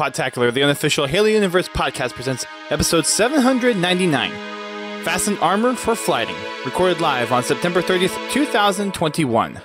Podtacular, the unofficial Halo Universe podcast, presents episode 799 Fasten Armor for Flighting, recorded live on September 30th, 2021.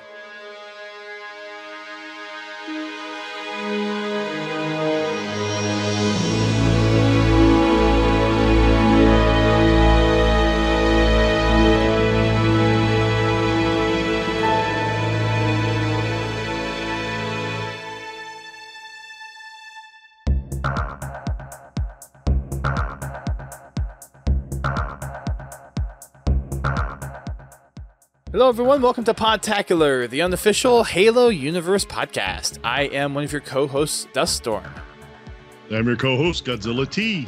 Hello, everyone. Welcome to Podtacular, the unofficial Halo Universe podcast. I am one of your co hosts, Dust Storm. I'm your co-host Godzilla T.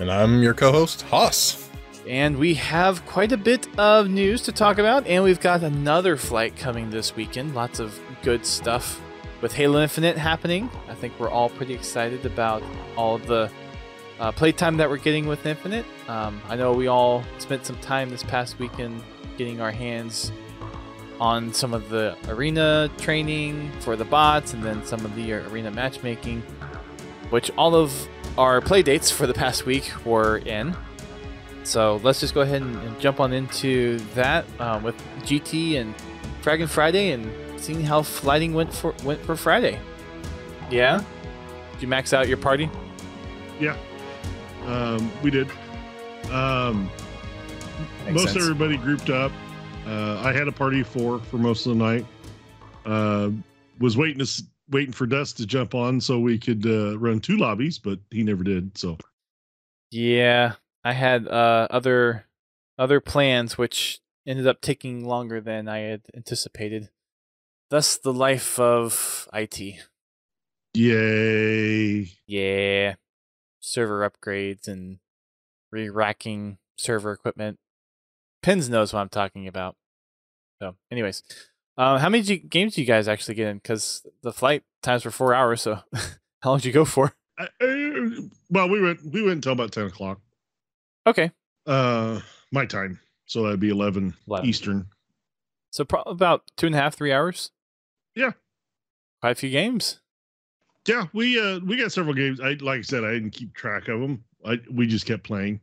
And I'm your co host, Hoss. And we have quite a bit of news to talk about, and we've got another flight coming this weekend. Lots of good stuff with Halo Infinite happening. I think we're all pretty excited about all of the uh, playtime that we're getting with Infinite. Um, I know we all spent some time this past weekend getting our hands on some of the arena training for the bots and then some of the arena matchmaking, which all of our play dates for the past week were in. So let's just go ahead and, and jump on into that uh, with GT and Fragging Friday and seeing how flighting went for went for Friday. Yeah, did you max out your party? Yeah, um, we did. Um, Makes most sense. everybody grouped up. Uh, I had a party of four for most of the night. Uh, was waiting to waiting for Dust to jump on so we could uh, run two lobbies, but he never did. So Yeah, I had uh, other other plans which ended up taking longer than I had anticipated. Thus, the life of IT. yay! Yeah, server upgrades and re-racking server equipment. Pins knows what I'm talking about. So, anyways, uh, how many g- games do you guys actually get in? Because the flight times were four hours. So, how long did you go for? I, I- well, we went we went until about ten o'clock. Okay, Uh, my time, so that'd be eleven, 11. Eastern. so pro- about two and a half, three hours. Yeah. quite a few games. Yeah, we uh we got several games. I like I said, I didn't keep track of them. I we just kept playing.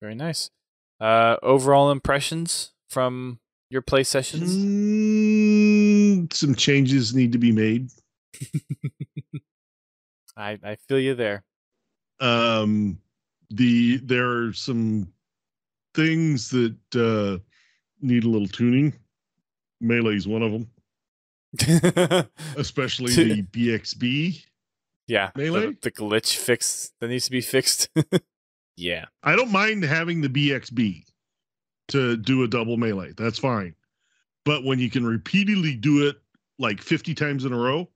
Very nice. Uh, overall impressions from your play sessions? Mm, some changes need to be made. I I feel you there. Um, the there are some things that uh, need a little tuning. Melee's one of them, especially the BXB. yeah, Melee? the, the glitch fix that needs to be fixed. yeah, I don't mind having the BXB to do a double melee. That's fine. But when you can repeatedly do it like 50 times in a row,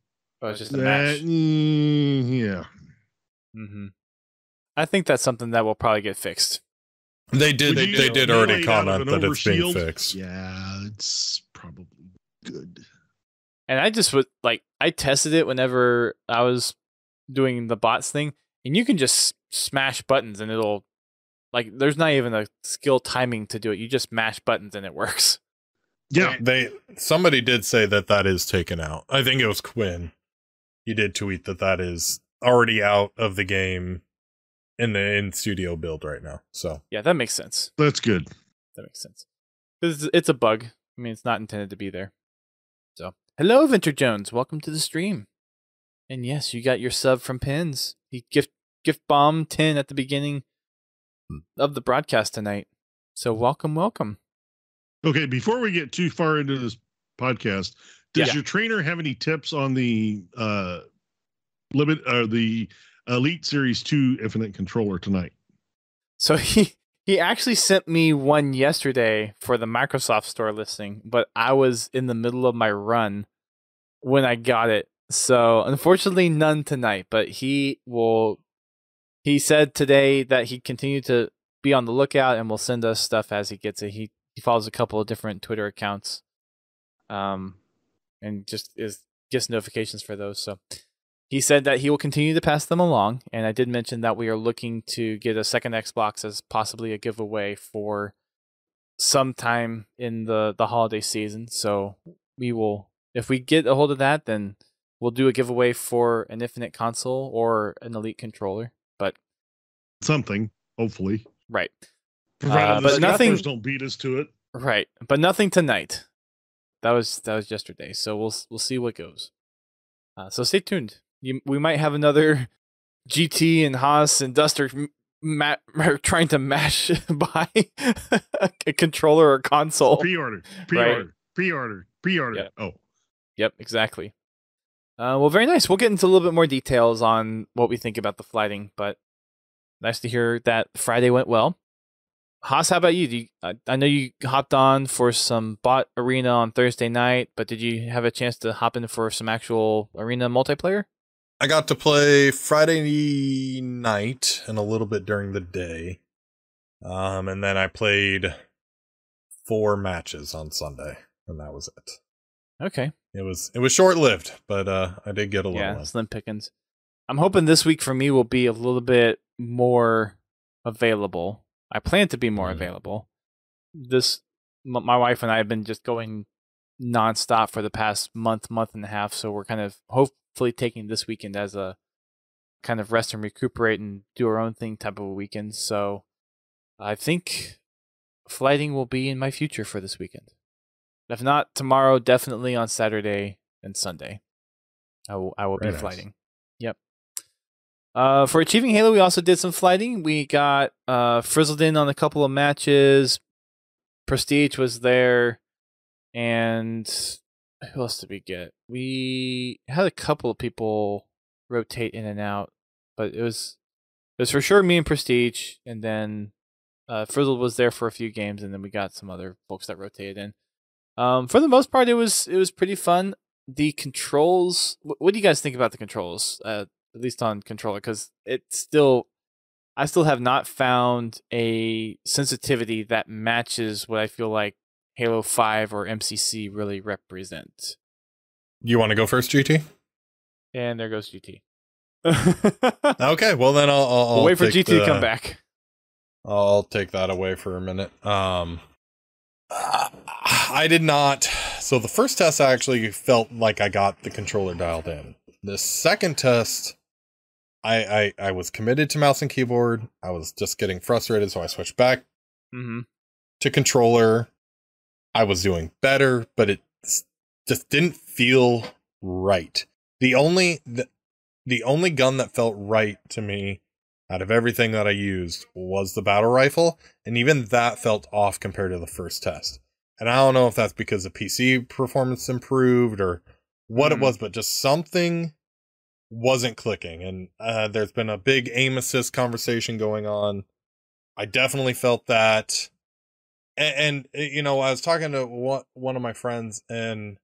oh, it's just a that, match. mm, yeah. hmm I think that's something that will probably get fixed. They did. Would you They did already melee out of comment that it's being fixed. Yeah, it's probably good. And I just would like I tested it whenever I was doing the bots thing, and you can just smash buttons and it'll like there's not even a skill timing to do it. You just mash buttons and it works. Yeah. They somebody did say that that is taken out. I think it was Quinn. He did tweet that that is already out of the game in the in studio build right now. So Yeah, that makes sense. That's good. That makes sense. It's, it's a bug. I mean, it's not intended to be there. So, hello, Vinter Jones. Welcome to the stream. And yes, you got your sub from Pins. He gift gift bomb ten at the beginning hmm. of the broadcast tonight. So, hmm. welcome, welcome. Okay, before we get too far into this podcast, does Yeah. your trainer have any tips on the uh limit or the Elite Series 2 Infinite controller tonight? So he he actually sent me one yesterday for the Microsoft Store listing, but I was in the middle of my run when I got it. So unfortunately, none tonight. But he will. He said today that he continued to be on the lookout and will send us stuff as he gets it. He he follows a couple of different Twitter accounts, um, and just is gets notifications for those. So he said that he will continue to pass them along, and I did mention that we are looking to get a second Xbox as possibly a giveaway for sometime in the the holiday season. So we will, if we get a hold of that, then we'll do a giveaway for an Infinite console or an Elite controller. But Something, hopefully. right, Uh, but nothing- don't beat us to it. right, but nothing tonight. That was that was yesterday, so we'll we'll see what goes. Uh, so stay tuned. You, we might have another GT and Hoss and Duster m- ma- trying to mash by a controller or console. Pre-order, pre-order, pre-order, pre-order. Yeah. Oh, Yep, exactly. Uh, well, very nice. We'll get into a little bit more details on what we think about the flighting, but nice to hear that Friday went well. Hoss, how about you? You I, I know you hopped on for some bot arena on Thursday night, but did you have a chance to hop in for some actual arena multiplayer? I got to play Friday night and a little bit during the day. Um, and then I played four matches on Sunday, and that was it. Okay. It was it was short lived, but uh, I did get a little. yeah, slim pickings. I'm hoping this week for me will be a little bit more available. I plan to be more Mhm. available. This, m- my wife and I have been just going nonstop for the past month, month and a half. So we're kind of hopefully taking this weekend as a kind of rest and recuperate and do our own thing type of a weekend. So I think flighting will be in my future for this weekend. If not tomorrow, definitely on Saturday and Sunday. I will I will Very be nice. flighting. Yep. Uh, for achieving Halo, we also did some flighting. We got uh, frizzled in on a couple of matches. Prestige was there, and who else did we get? We had a couple of people rotate in and out, but it was it was for sure me and Prestige, and then uh, Frizzled was there for a few games, and then we got some other folks that rotated in. Um, for the most part, it was it was pretty fun. The controls. wh- What do you guys think about the controls? Uh, at least on controller, because it's still. I still have not found a sensitivity that matches what I feel like Halo Five or MCC really represent. You want to go first, GT? And there goes GT. Okay, well then I'll, I'll, I'll wait for GT to come back. I'll take that away for a minute. Um, I did not. So the first test, I actually felt like I got the controller dialed in. The second test, I I, I was committed to mouse and keyboard. I was just getting frustrated, so I switched back hmm to controller. I was doing better, but it just didn't feel right. The only the, the only gun that felt right to me out of everything that I used was the battle rifle, and even that felt off compared to the first test. And I don't know if that's because the PC performance improved or what Mhm. it was, but just something wasn't clicking. And uh, there's been a big aim assist conversation going on. I definitely felt that. And, and uh, you know, I was talking to one, one of my friends, and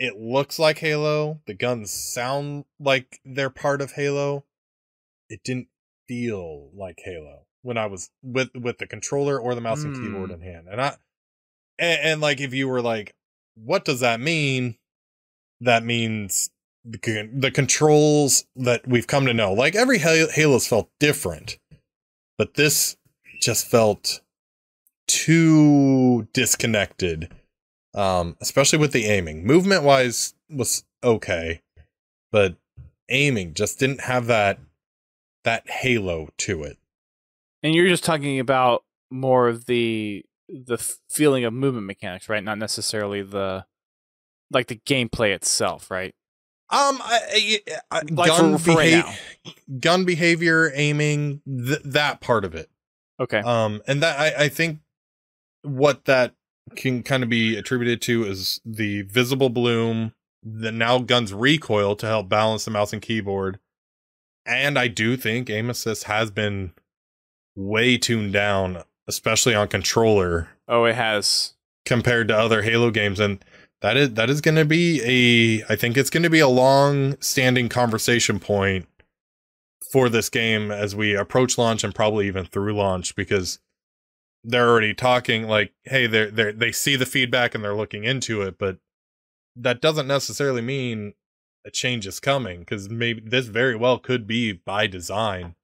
it looks like Halo. The guns sound like they're part of Halo. It didn't feel like Halo when I was with with the controller or the mouse and keyboard Hmm. in hand. And I and, and like if you were like, what does that mean? That means the, the controls that we've come to know. Like every Hal- Halo's felt different, but this just felt too disconnected. Um, especially with the aiming. Movement wise was okay, but aiming just didn't have that that halo to it. And you're just talking about more of the the feeling of movement mechanics, right? Not necessarily the like the gameplay itself, right? Um, I, I, I, Like gun, for- for right gun behavior, aiming, th- that part of it. Okay. Um, and that I, I think what that can kind of be attributed to is the visible bloom. The now guns recoil to help balance the mouse and keyboard, and I do think aim assist has been way tuned down, especially on controller oh, it has. compared to other Halo games, and that is that is going to be a I think it's going to be a long standing conversation point for this game as we approach launch and probably even through launch because they're already talking like hey they they they see the feedback and they're looking into it but that doesn't necessarily mean a change is coming because maybe this very well could be by design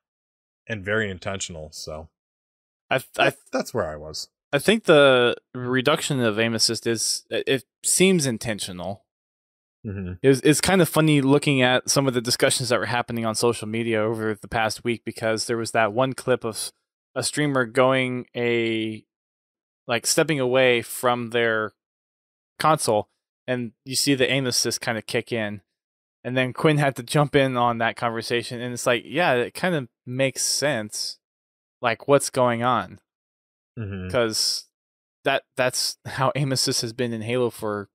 and very intentional so I I that's where i was I think the reduction of aim assist is it seems intentional. Mm-hmm. it was, it's kind of funny looking at some of the discussions that were happening on social media over the past week because there was that one clip of a streamer going a like stepping away from their console and you see the aim assist kind of kick in and then quinn had to jump in on that conversation and it's like yeah it kind of makes sense like what's going on Mm-hmm. because that that's how aim assist has been in halo for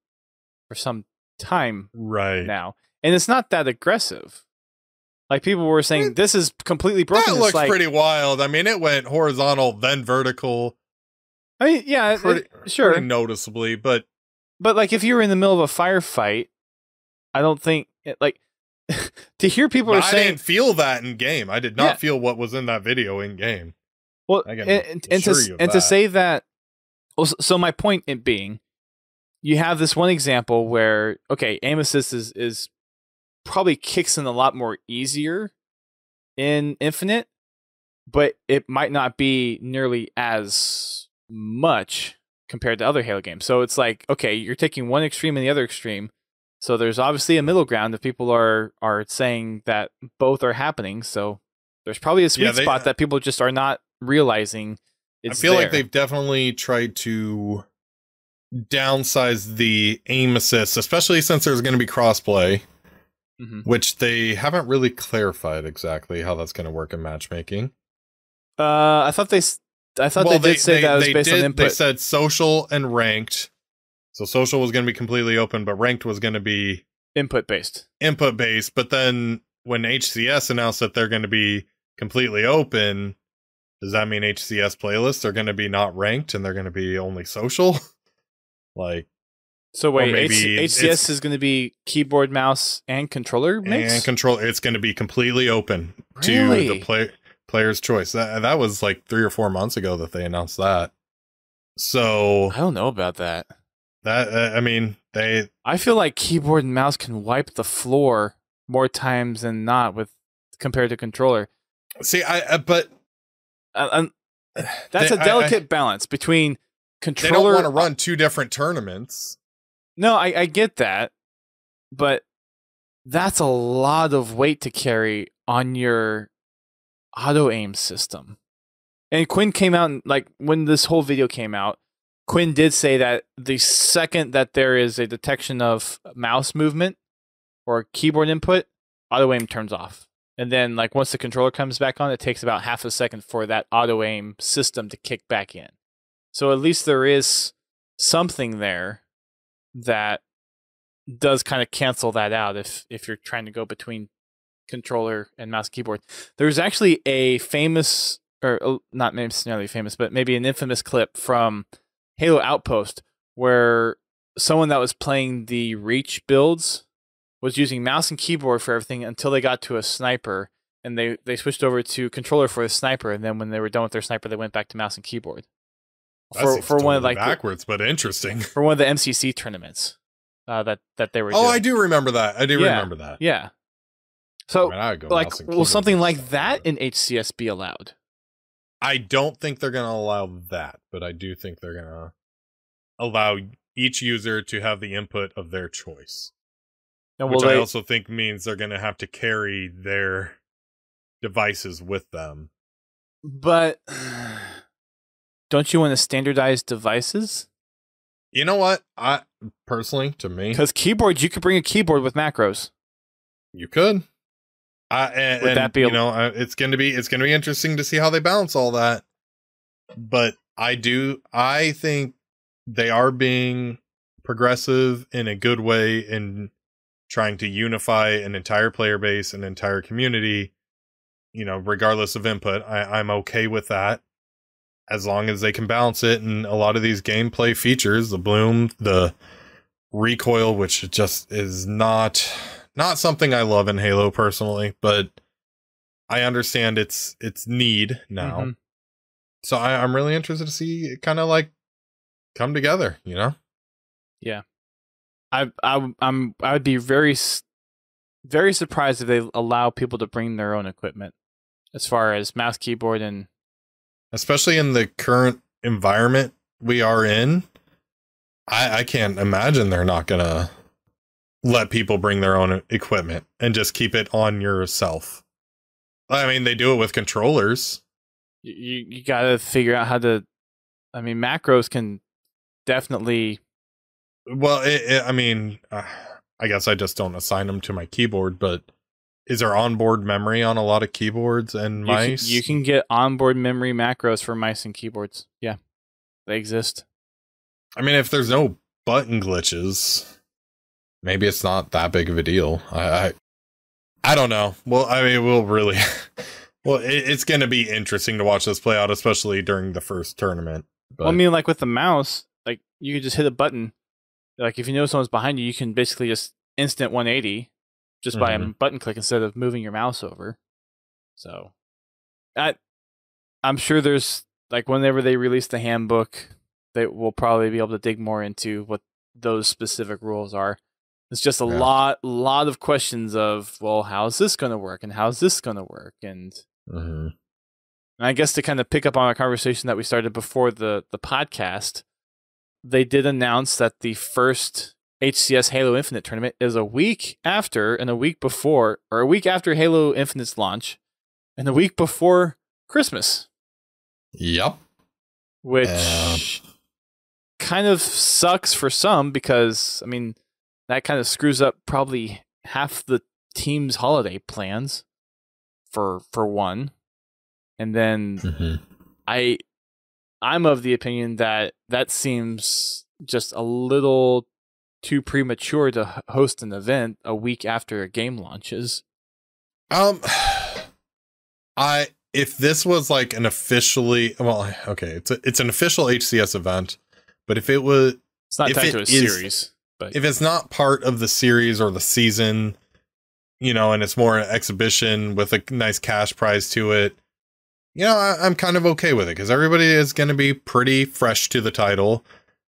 for some time Right. now, and it's not that aggressive. Like people were saying, It- this is completely broken. That looks like, pretty wild. I mean, it went horizontal, then vertical, I mean, yeah, pretty, it- sure, pretty noticeably. But but like if you were in the middle of a firefight, I don't think like to hear people but are I saying, didn't feel that in game. I did not Yeah. feel what was in that video in game. well, and, and, and to assure s- you of and to say that. Well, so- so my point in being, you have this one example where okay, aim assist is is probably kicks in a lot more easier in Infinite, but it might not be nearly as much compared to other Halo games. So it's like, okay, you're taking one extreme and the other extreme. So there's obviously a middle ground if people are are saying that both are happening. So there's probably a sweet Yeah, they- spot that people just are not realizing. It's I feel like they've definitely tried to downsize the aim assist, especially since there's going to be crossplay, Mhm. which they haven't really clarified exactly how that's going to work in matchmaking. Uh, I thought they, I thought they did say that was based did- on input. They said social and ranked. So social was going to be completely open, but ranked was going to be input based. input based. But then when HCS announced that they're going to be completely open, does that mean HCS playlists are going to be not ranked and they're going to be only social? like, So wait, maybe H- HCS is going to be keyboard, mouse, and controller mix. and control, it's going to be completely open Really? to the play, player's choice. That, that was like three or four months ago that they announced that. So I don't know about that. That, uh, I mean, they, I feel like keyboard and mouse can wipe the floor more times than not with compared to controller. see, I, uh, but Uh, um, that's They- a I- I- delicate balance between controller. they don't want to run two different tournaments. No, I, I get that, but that's a lot of weight to carry on your auto aim system. And Quinn came out and like when this whole video came out, Quinn did say that the second that there is a detection of mouse movement or keyboard input, auto aim turns off. And then like once the controller comes back on, it takes about half a second for that auto aim system to kick back in. So at least there is something there that does kind of cancel that out if if you're trying to go between controller and mouse keyboard. There's actually a famous or uh, not necessarily famous, but maybe an infamous clip from Halo Outpost where someone that was playing the Reach builds was using mouse and keyboard for everything until they got to a sniper and they they switched over to controller for the sniper and then when they were done with their sniper they went back to mouse and keyboard. That For for one of like the- backwards, but interesting. for one of the MCC tournaments uh, that that they were. Oh, doing. I do remember that. I do Yeah. remember that. Yeah. I So, mean, I go like, will something like that in HCS be allowed? I don't think they're going to allow that, but I do think they're going to allow each user to have the input of their choice, And which will I also think means they're going to have to carry their devices with them. But don't you want to standardize devices? You know what? I personally, to me, Because keyboards, you could bring a keyboard with macros. you could. I and, Would that be a- you know it's going to be it's going to be interesting to see how they balance all that. But I do I think they are being progressive in a good way in trying to unify an entire player base, an entire community. You know, regardless of input, I, I'm okay with that as long as they can balance it. And a lot of these gameplay features, the bloom, the recoil, which just is not not something I love in Halo personally, but I understand its its need now. Mhm. So I, I'm really interested to see it kind of like come together, you know? Yeah. I, I, I'm, I would be very, very surprised if they allow people to bring their own equipment, as far as mouse, keyboard, and Especially in the current environment we are in. I, I can't imagine they're not gonna let people bring their own equipment and just keep it on yourself. I mean, they do it with controllers. You you, got to figure out how to. I mean, macros can definitely. Well, it, it, I mean, uh, I guess I just don't assign them to my keyboard, but is there onboard memory on a lot of keyboards and You can, mice? you can get onboard memory macros for mice and keyboards. Yeah, they exist. I mean, if there's no button glitches, maybe it's not that big of a deal. I, I, I don't know. Well, I mean, we'll really, well, it, it's going to be interesting to watch this play out, especially during the first tournament. But Well, I mean, like with the mouse, like you could just hit a button. Like if you know someone's behind you, you can basically just instant 180 just by a Mhm. button click instead of moving your mouse over. So, I, I'm sure there's like whenever they release the handbook, they will probably be able to dig more into what those specific rules are. It's just a Yeah. lot, lot of questions of, well, how's this going to work and how's this going to work and Mhm. and I guess to kind of pick up on our conversation that we started before the the podcast, they did announce that the first HCS Halo Infinite tournament is a week after and a week before, or a week after Halo Infinite's launch, and a week before Christmas, Yep. which kind of sucks for some because I mean that kind of screws up probably half the team's holiday plans for for one. And then Mhm. I I'm of the opinion that that seems just a little too premature to host an event a week after a game launches. Um, I if this was like an officially well, okay, it's a, it's an official HCS event, but if it was It's not If tied to a is- series, but if it's not part of the series or the season, you know, and it's more an exhibition with a nice cash prize to it, you know, I, I'm kind of okay with it because everybody is going to be pretty fresh to the title.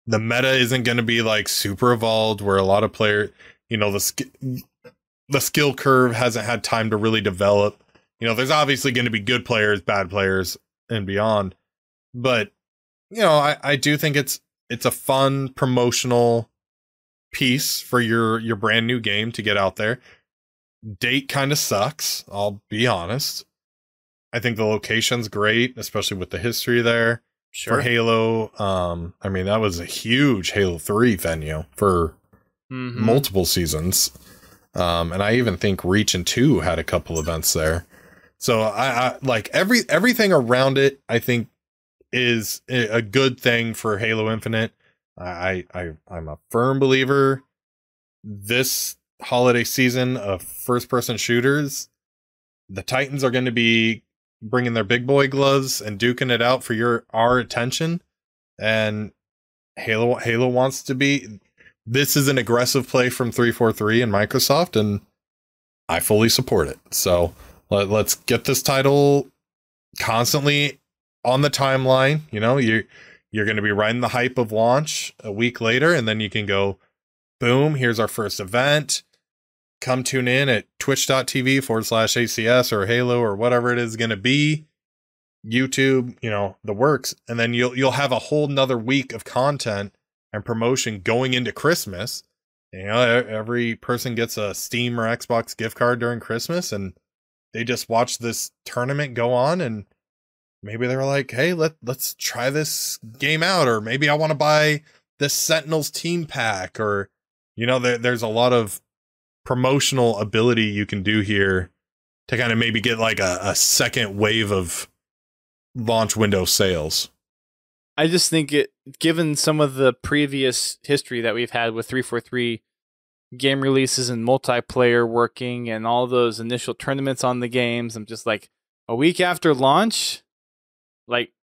The meta isn't going to be like super evolved, where a lot of player, you know, the sk- the skill curve hasn't had time to really develop. You know, there's obviously going to be good players, bad players, and beyond, but you know, I, I do think it's it's a fun promotional piece for your your brand new game to get out there. Date kind of sucks, I'll be honest. I think the location's great, especially with the history there for Halo. Um, I mean that was a huge Halo 3 venue for Mhm. multiple seasons. Um, and I even think Reach and 2 had a couple events there. So I, I like every everything around it I think is a good thing for Halo Infinite. I I I'm a firm believer this holiday season of first person shooters the Titans are going to be bringing their big boy gloves and duking it out for your our attention and Halo Halo wants to be this is an aggressive play from 343 and Microsoft and I fully support it. So let, let's get this title constantly on the timeline, you know, you you're going to be riding the hype of launch a week later and then you can go boom, here's our first event. Come tune in at twitch.tv forward slash HCS or Halo or whatever it is going to be. YouTube, you know, the works. And then you'll you'll have a whole nother week of content and promotion going into Christmas. You know, every person gets a Steam or Xbox gift card during Christmas and they just watch this tournament go on and maybe they're like, "Hey, let let's try this game out," or maybe I want to buy this Sentinels team pack, or you know, there, there's a lot of promotional ability you can do here to kind of maybe get like a, a second wave of launch window sales. I just think it, given some of the previous history that we've had with 343 game releases and multiplayer working and all those initial tournaments on the games, I'm just like, a week after launch, like,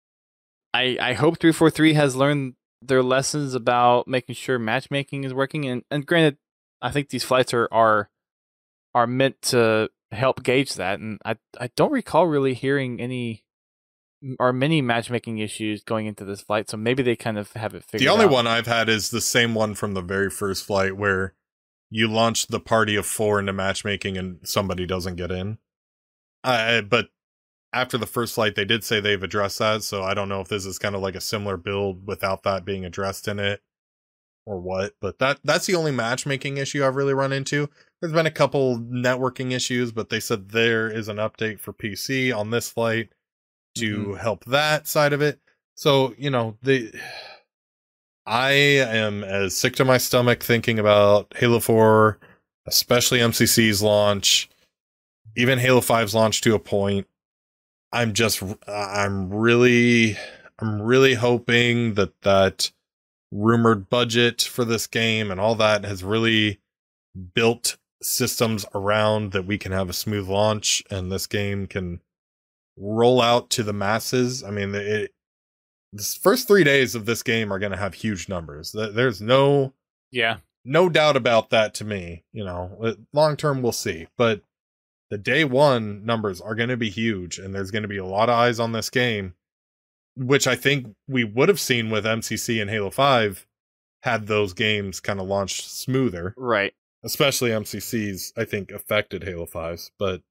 I, I hope 343 has learned their lessons about making sure matchmaking is working. And, and granted, I think these flights are, are, are meant to help gauge that. And I, I don't recall really hearing any or many matchmaking issues going into this flight, so maybe they kind of have it figured The only out. one I've had is the same one from the very first flight where you launch the party of four into matchmaking and somebody doesn't get in. Uh, but after the first flight, they did say they've addressed that, so I don't know if this is kind of like a similar build without that being addressed in it. or what, but that that's the only matchmaking issue I've really run into. There's been a couple networking issues, but they said there is an update for PC on this flight to Mm-hmm. help that side of it. So, you know, the I am as sick to my stomach thinking about Halo 4, especially MCC's launch, even Halo 5's launch to a point. I'm just I'm really I'm really hoping that that rumored budget for this game and all that has really built systems around that we can have a smooth launch and this game can roll out to the masses. I mean, it, the first three days of this game are going to have huge numbers. There's no Yeah. no doubt about that to me. You know, long term we'll see, but the day one numbers are going to be huge, and there's going to be a lot of eyes on this game, which I think we would have seen with MCC and Halo Five had those games kind of launched smoother. Right. Especially MCC's, I think, affected Halo 5's, but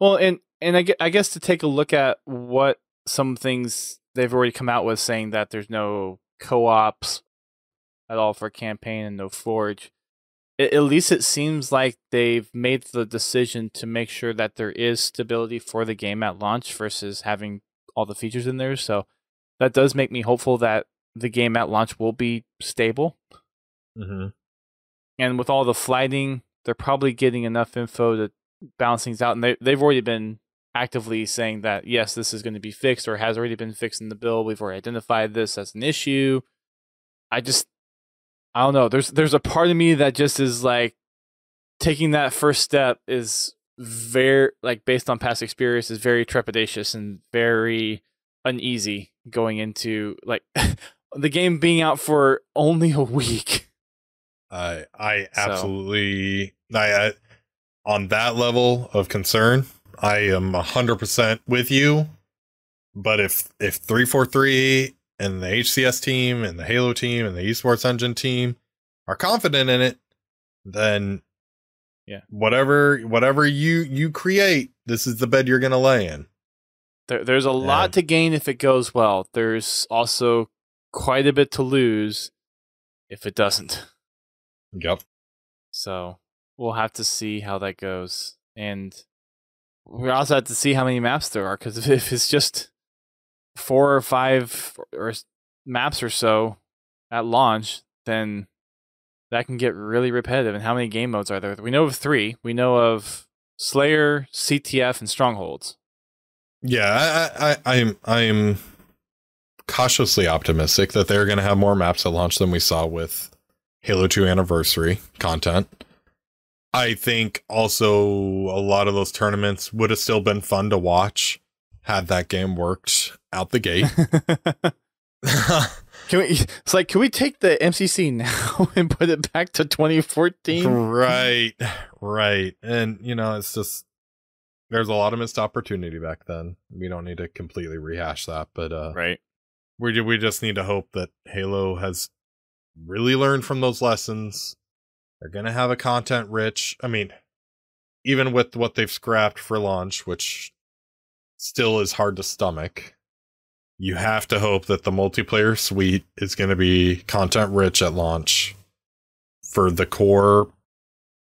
Well, and and I, I guess to take a look at what some things they've already come out with, saying that there's no co-ops at all for campaign and no forge. It, at least it seems like they've made the decision to make sure that there is stability for the game at launch versus having all the features in there. So that does make me hopeful that the game at launch will be stable. mm-hmm. and with all the flighting, they're probably getting enough info to balance things out. And they they've already been actively saying that yes, this is going to be fixed or has already been fixed in the bill. We've already identified this as an issue. I just I don't know. There's there's a part of me that just is like taking that first step is very like based on past experience is very trepidatious and very uneasy going into like the game being out for only a week. I I So- absolutely I, I on that level of concern, I am hundred percent with you. But if if three four three and the HCS team and the Halo team and the Esports Engine team are confident in it, then Yeah. whatever whatever you you create, this is the bed you're gonna lay in. There, there's a lot to gain if it goes well. There's also quite a bit to lose if it doesn't. Yep. So we'll have to see how that goes, and we also have to see how many maps there are. Because if it's just four or five or maps or so at launch, then that can get really repetitive. And how many game modes are there? We know of three. We know of Slayer, CTF, and Strongholds. Yeah, I, I, I'm I'm cautiously optimistic that they're going to have more maps at launch than we saw with Halo 2 Anniversary content. I think also a lot of those tournaments would have still been fun to watch had that game worked out the gate. Can we? It's like, can we take the MCC now and put it back to 2014? right, right. And, you know, it's just, there's a lot of missed opportunity back then. We don't need to completely rehash that, but, uh, Right. we do. we just need to hope that Halo has really learned from those lessons. They're gonna have a content rich. I mean, even with what they've scrapped for launch, which still is hard to stomach. You have to hope that the multiplayer suite is going to be content rich at launch for the core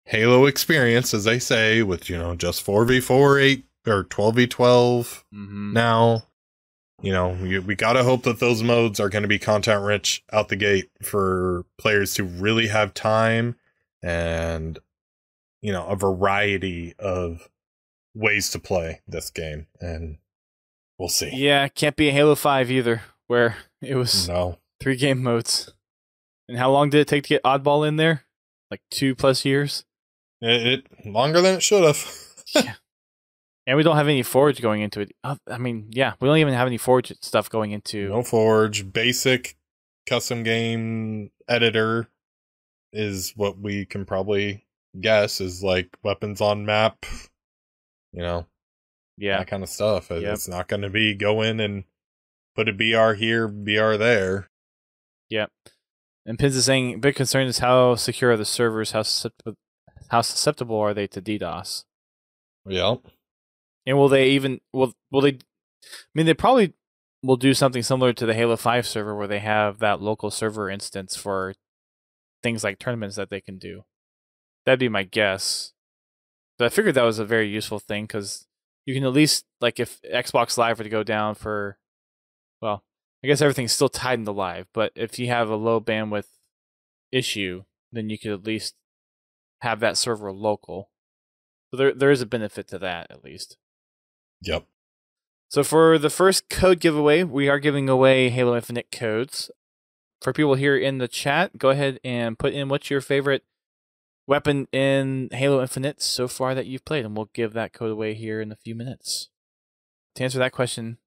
Halo experience, as they say, with you know just four v four, eight or twelve v twelve Mm-hmm. now you know we, we gotta hope that those modes are going to be content rich out the gate for players to really have time and you know a variety of ways to play this game and we'll see Yeah, can't be a Halo 5 either, where it was no three game modes. And how long did it take to get Oddball in there? Like two plus years? it, it longer than it should have yeah. And we don't have any Forge going into it. Uh, I mean, yeah, we don't even have any Forge stuff going into. no forge basic custom game editor is what we can probably guess is like weapons on map you know Yeah. that kind of stuff. It- Yep. It's not going to be go in and put a BR here, BR there. Yep. And Pins is saying, big concern is how secure are the servers? How susceptible, how susceptible are they to DDoS? Yep. And will they even will will they? I mean, they probably will do something similar to the Halo Five server, where they have that local server instance for things like tournaments that they can do. That'd be my guess. But I figured that was a very useful thing because you can at least like if Xbox Live were to go down for, well, I guess everything's still tied into Live, but if you have a low bandwidth issue, then you could at least have that server local. So there there is a benefit to that at least. Yep. So for the first code giveaway, we are giving away Halo Infinite codes. For people here in the chat, go ahead and put in what's your favorite weapon in Halo Infinite so far that you've played, and we'll give that code away here in a few minutes. To answer that question,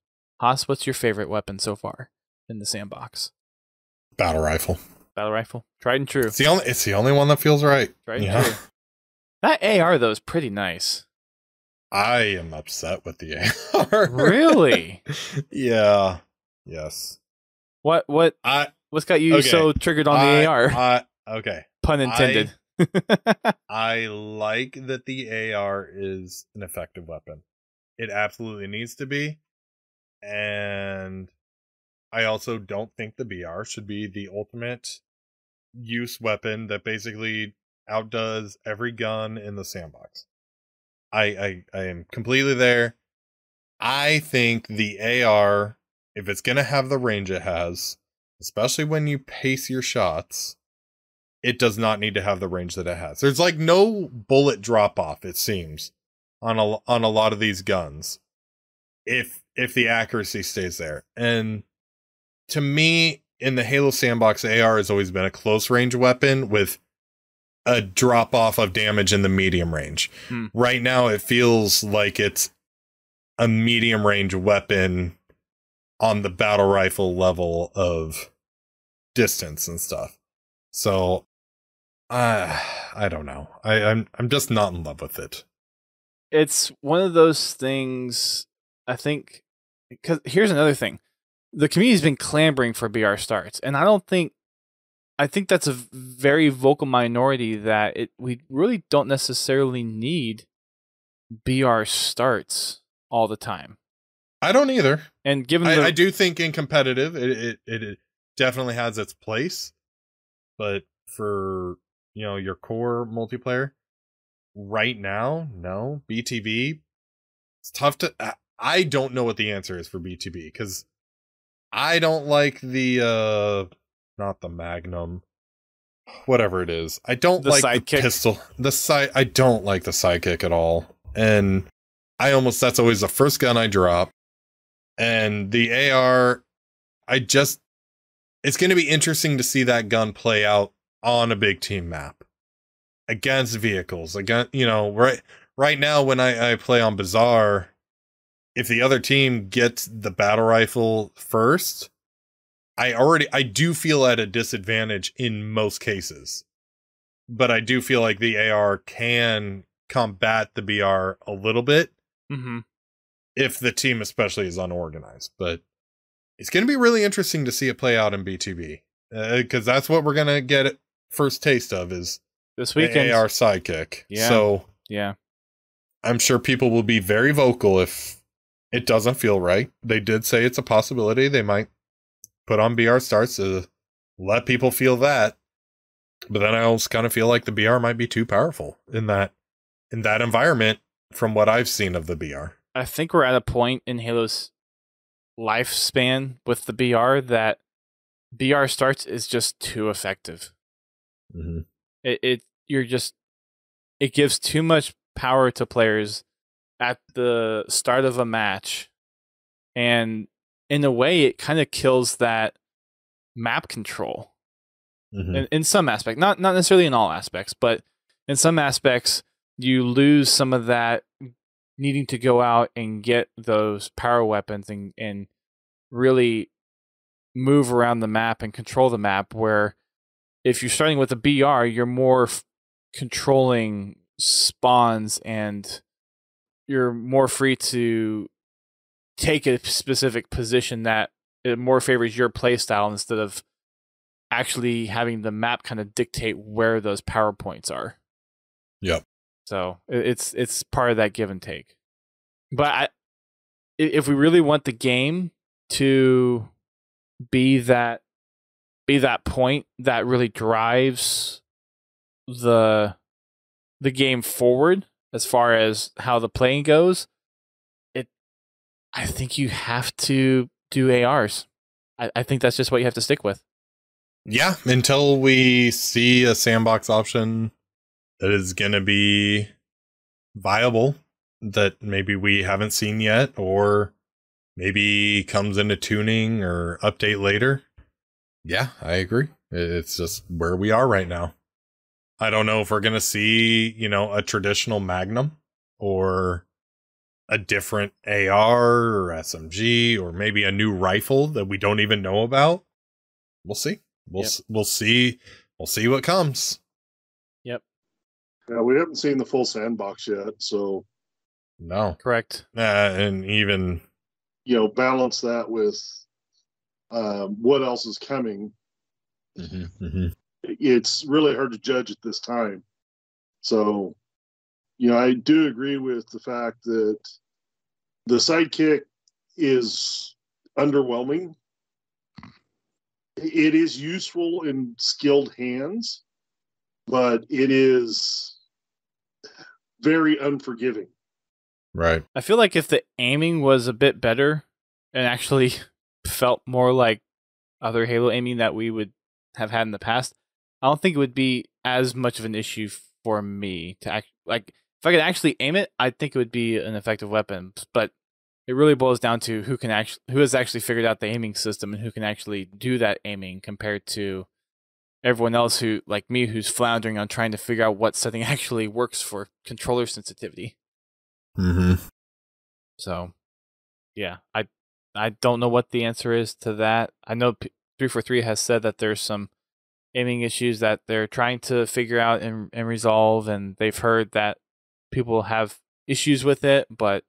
Hoss, what's your favorite weapon so far in the sandbox? Battle rifle. Battle rifle, tried and true. It's the only. It's the only one that feels right. Tried and true. That AR though is pretty nice. I am upset with the AR. Really? yeah. Yes. what what I. what's got you Okay. so triggered on I, the AR? I, okay. Pun intended. I like that the AR is an effective weapon. It absolutely needs to be. And I also don't think the BR should be the ultimate use weapon that basically outdoes every gun in the sandbox. I I, I am completely there. I think the AR, if it's gonna have the range it has, especially when you pace your shots, it does not need to have the range that it has. There's like no bullet drop off, it seems, on a on a lot of these guns. If if the accuracy stays there. And to me, in the Halo sandbox, AR has always been a close range weapon with a drop off of damage in the medium range. Hmm. Right now it feels like it's a medium range weapon on the battle rifle level of distance and stuff. So uh, I don't know. I, I'm I'm just not in love with it. it's one of those things I think because here's another thing. The community's been clamoring for BR starts, and I don't think I think that's a very vocal minority that it we really don't necessarily need BR starts all the time. I don't either. And given I, the I do think in competitive, it, it it it definitely has its place, but for you know your core multiplayer, right now, no BTB. It's tough to. I- don't know what the answer is for BTB because I don't like the uh not the Magnum, whatever it is. I don't The like the sidekick? pistol. The side. I don't like the sidekick at all, and I almost that's always the first gun I drop and the AR I just it's going to be interesting to see that gun play out on a big team map against vehicles again you know right right now when I, I play on Bazaar if the other team gets the battle rifle first I already I do feel at a disadvantage in most cases but I do feel like the AR can combat the BR a little bit Mhm. if the team especially is unorganized. But it's going to be really interesting to see it play out in BTB because that's what we're going to get it first taste of is this weekend. AR sidekick. Yeah. So Yeah. I'm sure people will be very vocal if it doesn't feel right. They did say it's a possibility. They might put on BR starts to let people feel that. But then I almost kind of feel like the BR might be too powerful in that in that environment from what I've seen of the BR. I think we're at a point in Halo's lifespan with the BR that BR starts is just too effective. Mm-hmm. it, it you're just it gives too much power to players at the start of a match and in a way it kind of kills that map control Mm-hmm. in, in some aspect not not necessarily in all aspects but in some aspects you lose some of that needing to go out and get those power weapons and and really move around the map and control the map where if you're starting with a BR you're more f- controlling spawns and you're more free to take a specific position that it more favors your playstyle instead of actually having the map kind of dictate where those power points are. Yep. So it's it's part of that give and take. But i- if we really want the game to be that be that point that really drives the the game forward as far as how the playing goes, it I think you have to do ARs. I, I think that's just what you have to stick with. Yeah, until we see a sandbox option that is going to be viable that maybe we haven't seen yet or maybe comes into tuning or update later. Yeah, I agree. It's just where we are right now. I don't know if we're going to see, you know, a traditional Magnum or a different AR or SMG or maybe a new rifle that we don't even know about. We'll see. We'll Yep. s- we'll see. We'll see what comes. Yep. Yeah, we haven't seen the full sandbox yet, so No. Correct. Uh, and even you know, balance that with um, what else is coming. mhm. It's really hard to judge at this time. So, you know, I do agree with the fact that the sidekick is underwhelming. It is useful in skilled hands, but it is very unforgiving. right. I feel like if the aiming was a bit better and actually felt more like other Halo aiming that we would have had in the past, I don't think it would be as much of an issue for me to act like if I could actually aim it, I think it would be an effective weapon. But it really boils down to who can actually who has actually figured out the aiming system and who can actually do that aiming compared to everyone else who like me who's floundering on trying to figure out what setting actually works for controller sensitivity. Mm-hmm. So, yeah, I I don't know what the answer is to that. I know P- 343 has said that there's some aiming issues that they're trying to figure out and, and resolve, and they've heard that people have issues with it, but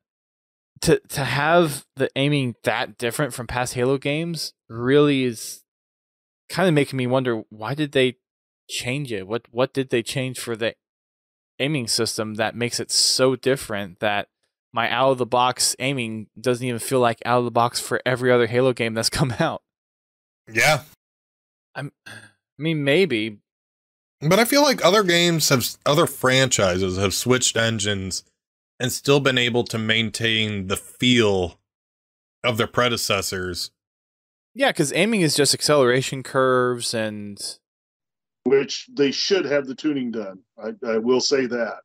to to have the aiming that different from past Halo games really is kind of making me wonder why did they change it? What what did they change for the aiming system that makes it so different that my out of the box aiming doesn't even feel like out of the box for every other Halo game that's come out. Yeah, I'm, I mean, maybe. but I feel like other games have other franchises have switched engines and still been able to maintain the feel of their predecessors. Yeah, because aiming is just acceleration curves and which they should have the tuning done. I, I will say that.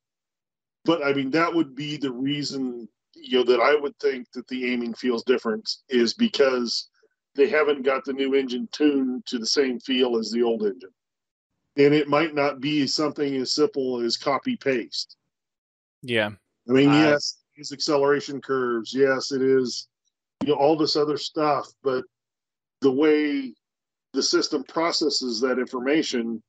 But I mean, that would be the reason, you know, that I would think that the aiming feels different is because they haven't got the new engine tuned to the same feel as the old engine. And it might not be something as simple as copy paste. yeah, I mean, Uh, yes, it's acceleration curves. Yes, it is, you know, all this other stuff. But the way the system processes that information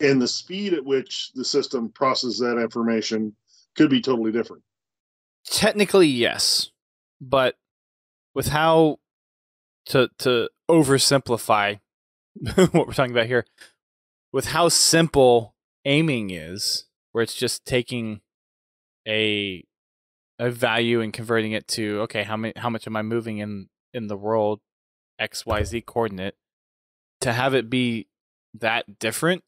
and the speed at which the system processes that information could be totally different. technically yes, but with how to to oversimplify what we're talking about here, with how simple aiming is, where it's just taking a a value and converting it to okay, how many how much am I moving in in the world x y z coordinate to have it be that different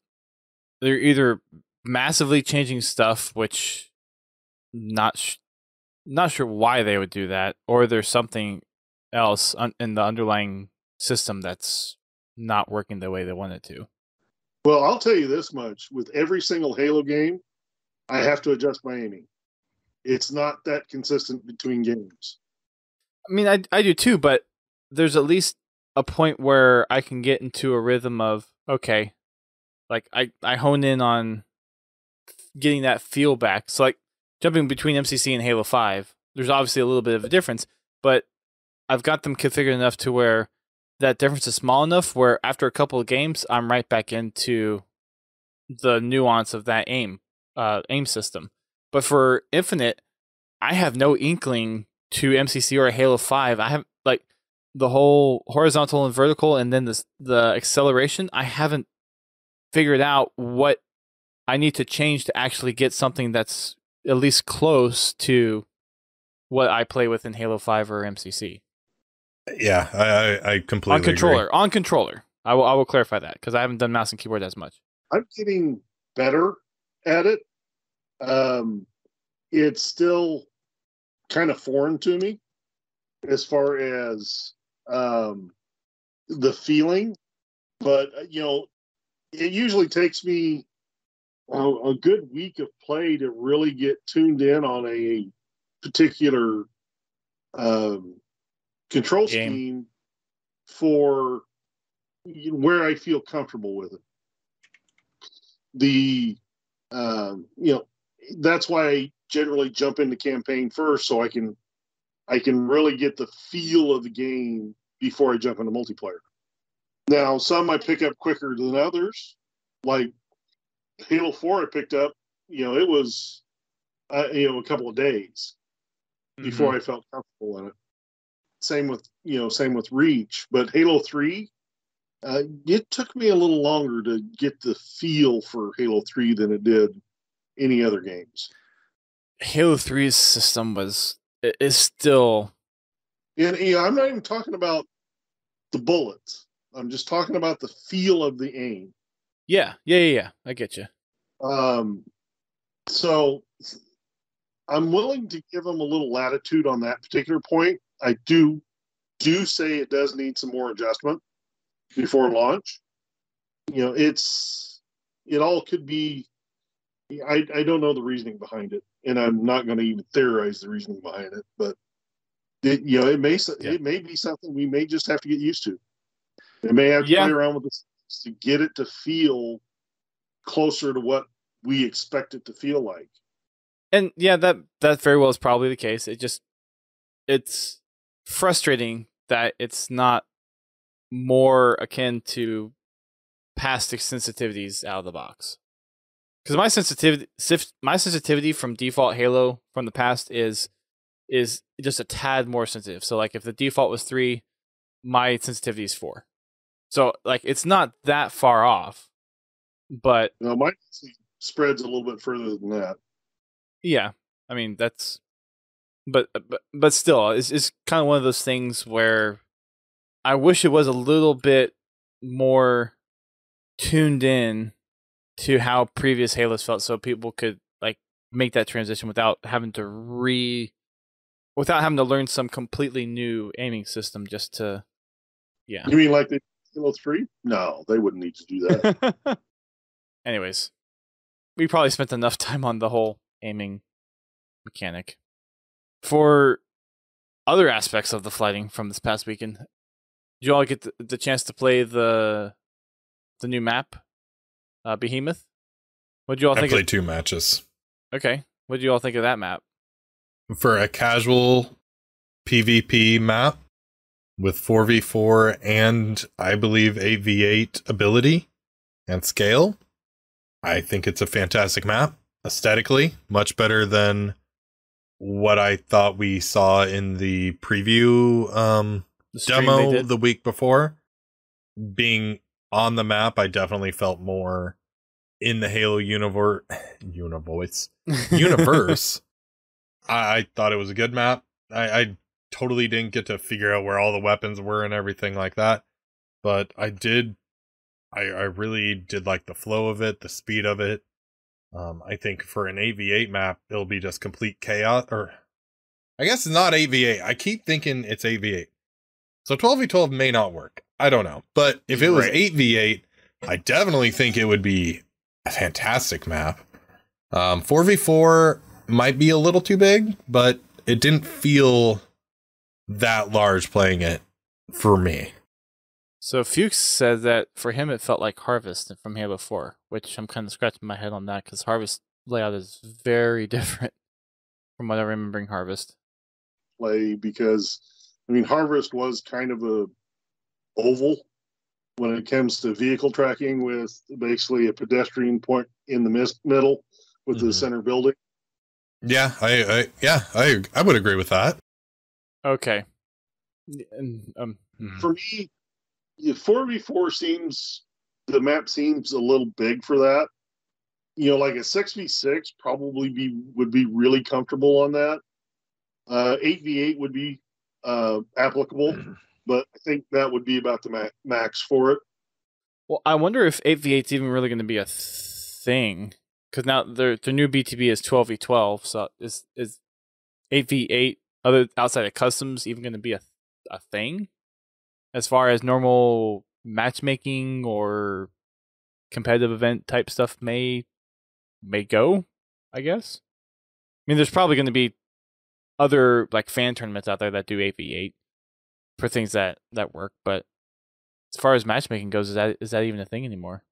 they're either massively changing stuff which not sh- not sure why they would do that or there's something else un- in the underlying system that's not working the way they want it to Well, I'll tell you this much with every single Halo game, I have to adjust my aiming. It's not that consistent between games. I mean, I I do too, but there's at least a point where I can get into a rhythm of okay, like I I hone in on getting that feel back. So like jumping between MCC and Halo Five, there's obviously a little bit of a difference, but I've got them configured enough to where that difference is small enough where after a couple of games, I'm right back into the nuance of that aim uh, aim system. But for Infinite, I have no inkling to MCC or Halo Five. I have like the whole horizontal and vertical, and then this the acceleration. I haven't figured out what I need to change to actually get something that's at least close to what I play with in Halo Five or MCC Yeah, I I, I completely on agree. controller. On controller, I will I will clarify that because I haven't done mouse and keyboard as much. I'm getting better at it. Um, it's still kind of foreign to me as far as um, the feeling, but uh, you know, it usually takes me a, a good week of play to really get tuned in on a particular um, control Game. scheme for where I feel comfortable with it. The um, you know that's why I generally jump into campaign first, so I can I can really get the feel of the game before I jump into multiplayer. Now, some I pick up quicker than others. Like Halo Four, I picked up. You know, it was uh, you know a couple of days before I felt comfortable in it. Same with you know, same with Reach, but Halo Three, uh, it took me a little longer to get the feel for Halo Three than it did any other games. Halo 3's system was is still And you know, I'm not even talking about the bullets. I'm just talking about the feel of the aim. Yeah yeah yeah yeah. I get you. Um, so I'm willing to give them a little latitude on that particular point. I do do say it does need some more adjustment before launch. You know, it's it all could be. I I don't know the reasoning behind it, and I'm not going to even theorize the reasoning behind it. But it, you know, it may Yeah. it may be something we may just have to get used to. It may have to Yeah. play around with this to get it to feel closer to what we expect it to feel like. And yeah, that that very well is probably the case. It just it's frustrating that it's not more akin to past sensitivities out of the box. Because my sensitivity, my sensitivity from default Halo from the past is is just a tad more sensitive. So like if the default was three, my sensitivity is four. So like it's not that far off, but know, mine spreads a little bit further than that. Yeah, I mean that's, but but but still, it's it's kind of one of those things where I wish it was a little bit more tuned in to how previous Halos felt, so people could like make that transition without having to re, without having to learn some completely new aiming system just to, yeah. You mean like the Halo Three? No, they wouldn't need to do that. Anyways, we probably spent enough time on the whole aiming mechanic. For other aspects of the flighting from this past weekend, did you all get the, the chance to play the the new map, uh, Behemoth? What did you all I think? played Of, two matches okay, what did you all think of that map? for a casual PvP map with 4v4 and I believe a V8 ability and scale. I think it's a fantastic map aesthetically, much better than what I thought we saw in the preview um The demo the week before. Being on the map, I definitely felt more in the Halo universe. Univoice universe. I, I thought it was a good map. I, I totally didn't get to figure out where all the weapons were and everything like that, but I did. I I really did like the flow of it, the speed of it. Um, I think for an AV8 map, it'll be just complete chaos. Or I guess it's not AV8. I keep thinking it's AV8. So 12v12 may not work. I don't know. But if it was Right. 8v8, I definitely think it would be a fantastic map. Um, 4v4 might be a little too big, but it didn't feel that large playing it for me. So Fuchs said that for him it felt like Harvest from Halo 4, which I'm kind of scratching my head on that because Harvest layout is very different from what I remember in Harvest. play because I mean Harvest was kind of a oval when it comes to vehicle tracking with basically a pedestrian point in the mis- middle with the Mhm. center building. Yeah, I, I yeah, I I would agree with that. Okay. And, um, hmm. For me, four v four seems the map seems a little big for that. You know, like a six v six probably be would be really comfortable on that. Uh, Eight v eight would be uh, applicable, but I think that would be about the ma- max for it. Well, I wonder if 8v8 is even really going to be a thing because now their their new BTB is 12v12. So is is 8v8 other outside of customs even going to be a a thing as far as normal matchmaking or competitive event type stuff may may go? I guess. I mean, there's probably going to be other like fan tournaments out there that do 8v8 for things that that work, but as far as matchmaking goes, is that is that even a thing anymore?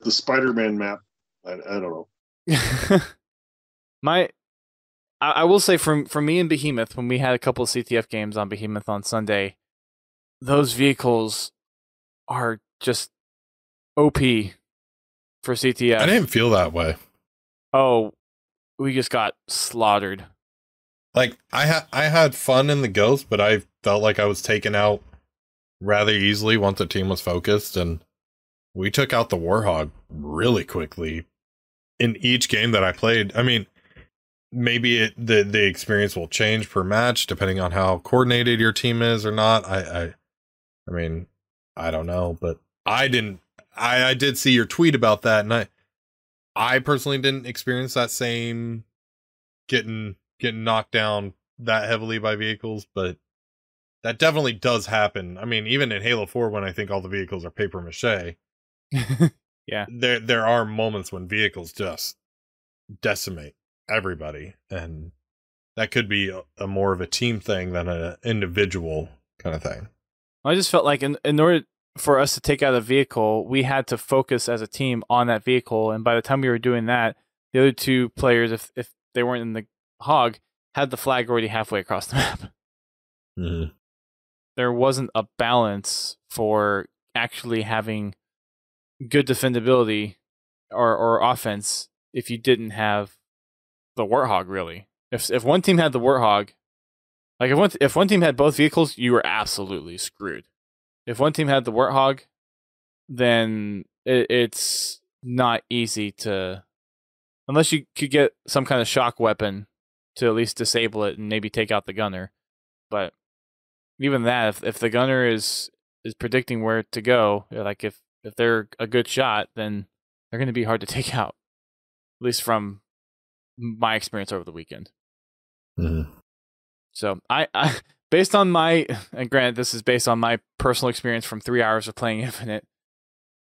The Spider-Man map, I, I don't know. My, I, I will say from from me and Behemoth when we had a couple of CTF games on Behemoth on Sunday, those vehicles are just OP for CTF. I didn't feel that way. Oh, we just got slaughtered. Like I had I had fun in the ghost, but I felt like I was taken out rather easily once the team was focused and we took out the Warthog really quickly in each game that I played. I mean, maybe it, the the experience will change per match depending on how coordinated your team is or not. I I, I mean, I don't know, but I didn't. I I did see your tweet about that, and I I personally didn't experience that same getting getting knocked down that heavily by vehicles, but that definitely does happen. I mean, even in Halo 4 when I think all the vehicles are paper mache, yeah. There there are moments when vehicles just decimate everybody and that could be a, a more of a team thing than an individual kind of thing. I just felt like in in order for us to take out a vehicle, we had to focus as a team on that vehicle. And by the time we were doing that, the other two players, if if they weren't in the hog, had the flag already halfway across the map. Mm-hmm. There wasn't a balance for actually having good defendability or or offense if you didn't have the warthog. Really, if if one team had the warthog, like if one if one team had both vehicles, you were absolutely screwed. If one team had the warthog, then it, it's not easy to unless you could get some kind of shock weapon to at least disable it and maybe take out the gunner. But even that, if if the gunner is is predicting where to go, like if if they're a good shot, then they're going to be hard to take out. At least from my experience over the weekend. Mm-hmm. So I, I, based on my, and granted, this is based on my personal experience from three hours of playing Infinite.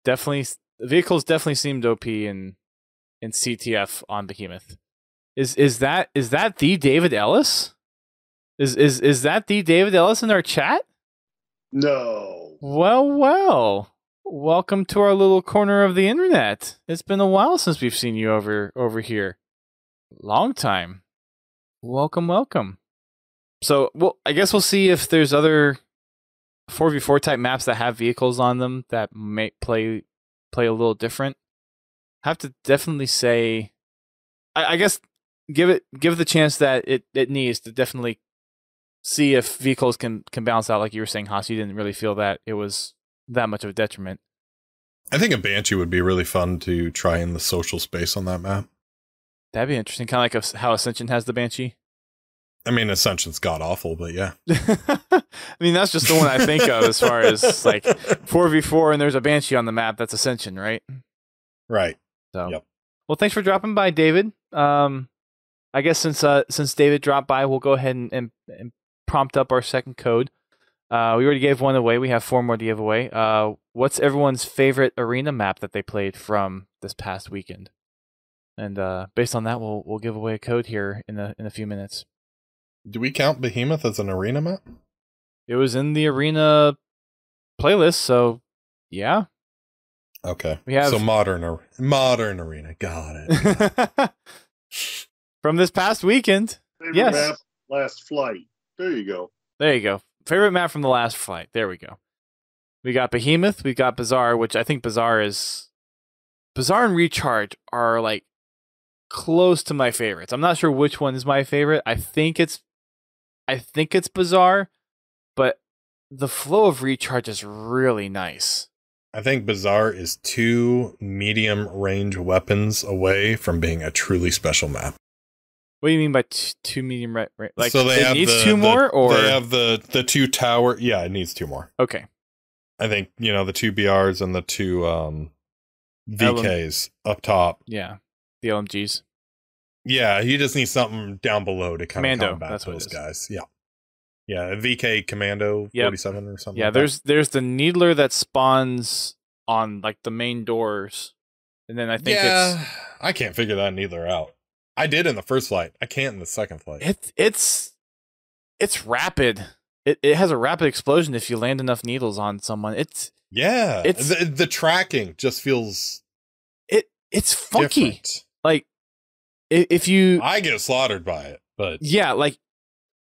Definitely, vehicles definitely seemed OP in in CTF on Behemoth. Is is that is that the David Ellis? Is is is that the David Ellis in our chat? No. Well, well. Welcome to our little corner of the internet. It's been a while since we've seen you over over here. Long time. Welcome, welcome. So, well, I guess we'll see if there's other 4v4 type maps that have vehicles on them that may play play a little different. I have to definitely say I, I guess give it give the chance that it, it needs to definitely see if vehicles can can balance out like you were saying, Hoss. You didn't really feel that it was that much of a detriment. I think a Banshee would be really fun to try in the social space on that map. That'd be interesting, kind of like a, how Ascension has the Banshee. I mean, Ascension's god awful, but yeah. I mean, that's just the one I think of as far as like four v four, and there's a Banshee on the map. That's Ascension, right? Right. So, Yep. well, thanks for dropping by, David. Um, I guess since uh since David dropped by, we'll go ahead and, and, and prompt up our second code. Uh, we already gave one away. We have four more to give away. Uh, what's everyone's favorite arena map that they played from this past weekend? And uh, based on that, we'll we'll give away a code here in a in a few minutes. Do we count Behemoth as an arena map? It was in the arena playlist, so yeah. Okay. We have- so modern ar- modern arena. Got it. From this past weekend. Favorite Yes. map, last flight. There you go. There you go. Favorite map from the last flight. There we go. We got Behemoth. We got Bazaar, which I think Bazaar is. Bazaar and Recharge are like close to my favorites. I'm not sure which one is my favorite. I think it's. I think it's Bazaar, but the flow of Recharge is really nice. I think Bazaar is two medium range weapons away from being a truly special map. What do you mean by t- two medium range? Like so they it have needs the, two the- more, or they have the the two tower. Yeah, it needs two more. okay. I think you know the two BRs and the two um, VKs up top. Yeah, the LMGs. Yeah, you just need something down below to kind Commando, of combat that's what it those guys. Yeah, yeah, VK Commando Yep. forty seven or something. Yeah, like that. there's there's the needler that spawns on like the main doors, and then I think yeah, I can't figure that neither out. I did in the first flight. I can't in the second flight. it's it's it's it's rapid. It it has a rapid explosion if you land enough needles on someone. It's yeah, it's- the, the tracking just feels it it's funky. different. Like i- if you I get slaughtered by it, but yeah, like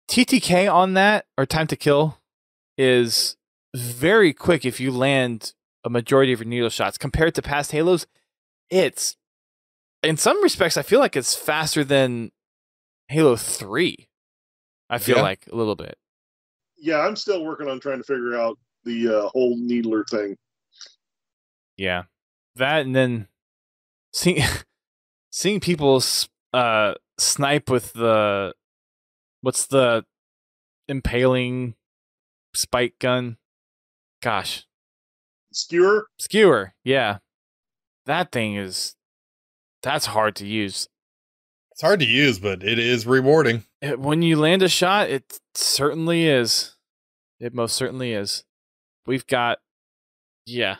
TTK on that or time to kill is very quick if you land a majority of your needle shots compared to past Halos. It's in some respects I feel like it's faster than Halo 3. I feel Yeah. like a little bit. Yeah, I'm still working on trying to figure out the uh, whole needler thing. Yeah. That and then seeing seeing people uh snipe with the what's the impaling spike gun? Gosh, Skewer, skewer. Yeah. That thing is that's hard to use. it's hard to use, but it is rewarding. It- when you land a shot, it certainly is. It most certainly is. We've got yeah.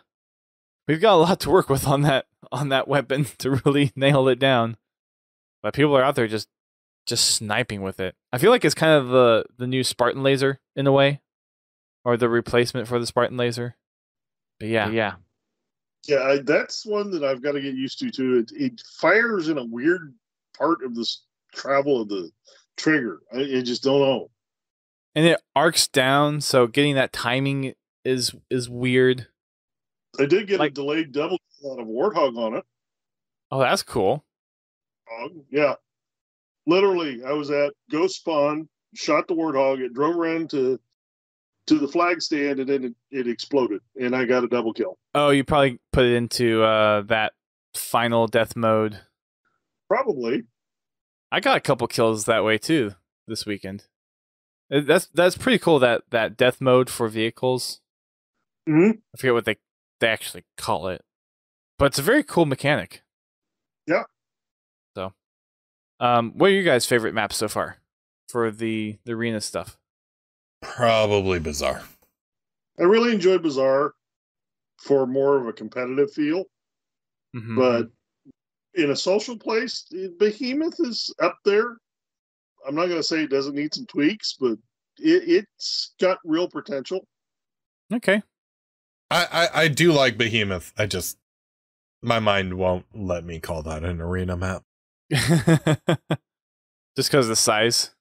We've got a lot to work with on that on that weapon to really nail it down. But people are out there just just sniping with it. I feel like it's kind of the the new Spartan laser in a way or the replacement for the Spartan laser. But yeah, yeah. yeah, I, that's one that I've got to get used to too. It, it fires in a weird part of this travel of the trigger. I, I just don't know. And it arcs down, so getting that timing is is weird. I did get Like- a delayed double kill out of Warthog on it. Oh, that's cool. Yeah. Literally, I was at Ghost Spawn, shot the Warthog, it drove around to to the flag stand, and then it, it exploded, and I got a double kill. Oh, you probably put it into uh, that final death mode. Probably. I got a couple kills that way too this weekend. That's that's pretty cool that that death mode for vehicles. Mhm. I forget what they they actually call it, but it's a very cool mechanic. Yeah. So, um, what are your guys' favorite maps so far for the the arena stuff? Probably Bazaar. I really enjoyed Bazaar for more of a competitive feel, Mhm. but in a social place, Behemoth is up there. I'm not going to say it doesn't need some tweaks, but it, it's got real potential. okay, I, I I do like Behemoth. I just my mind won't let me call that an arena map. just because of the size,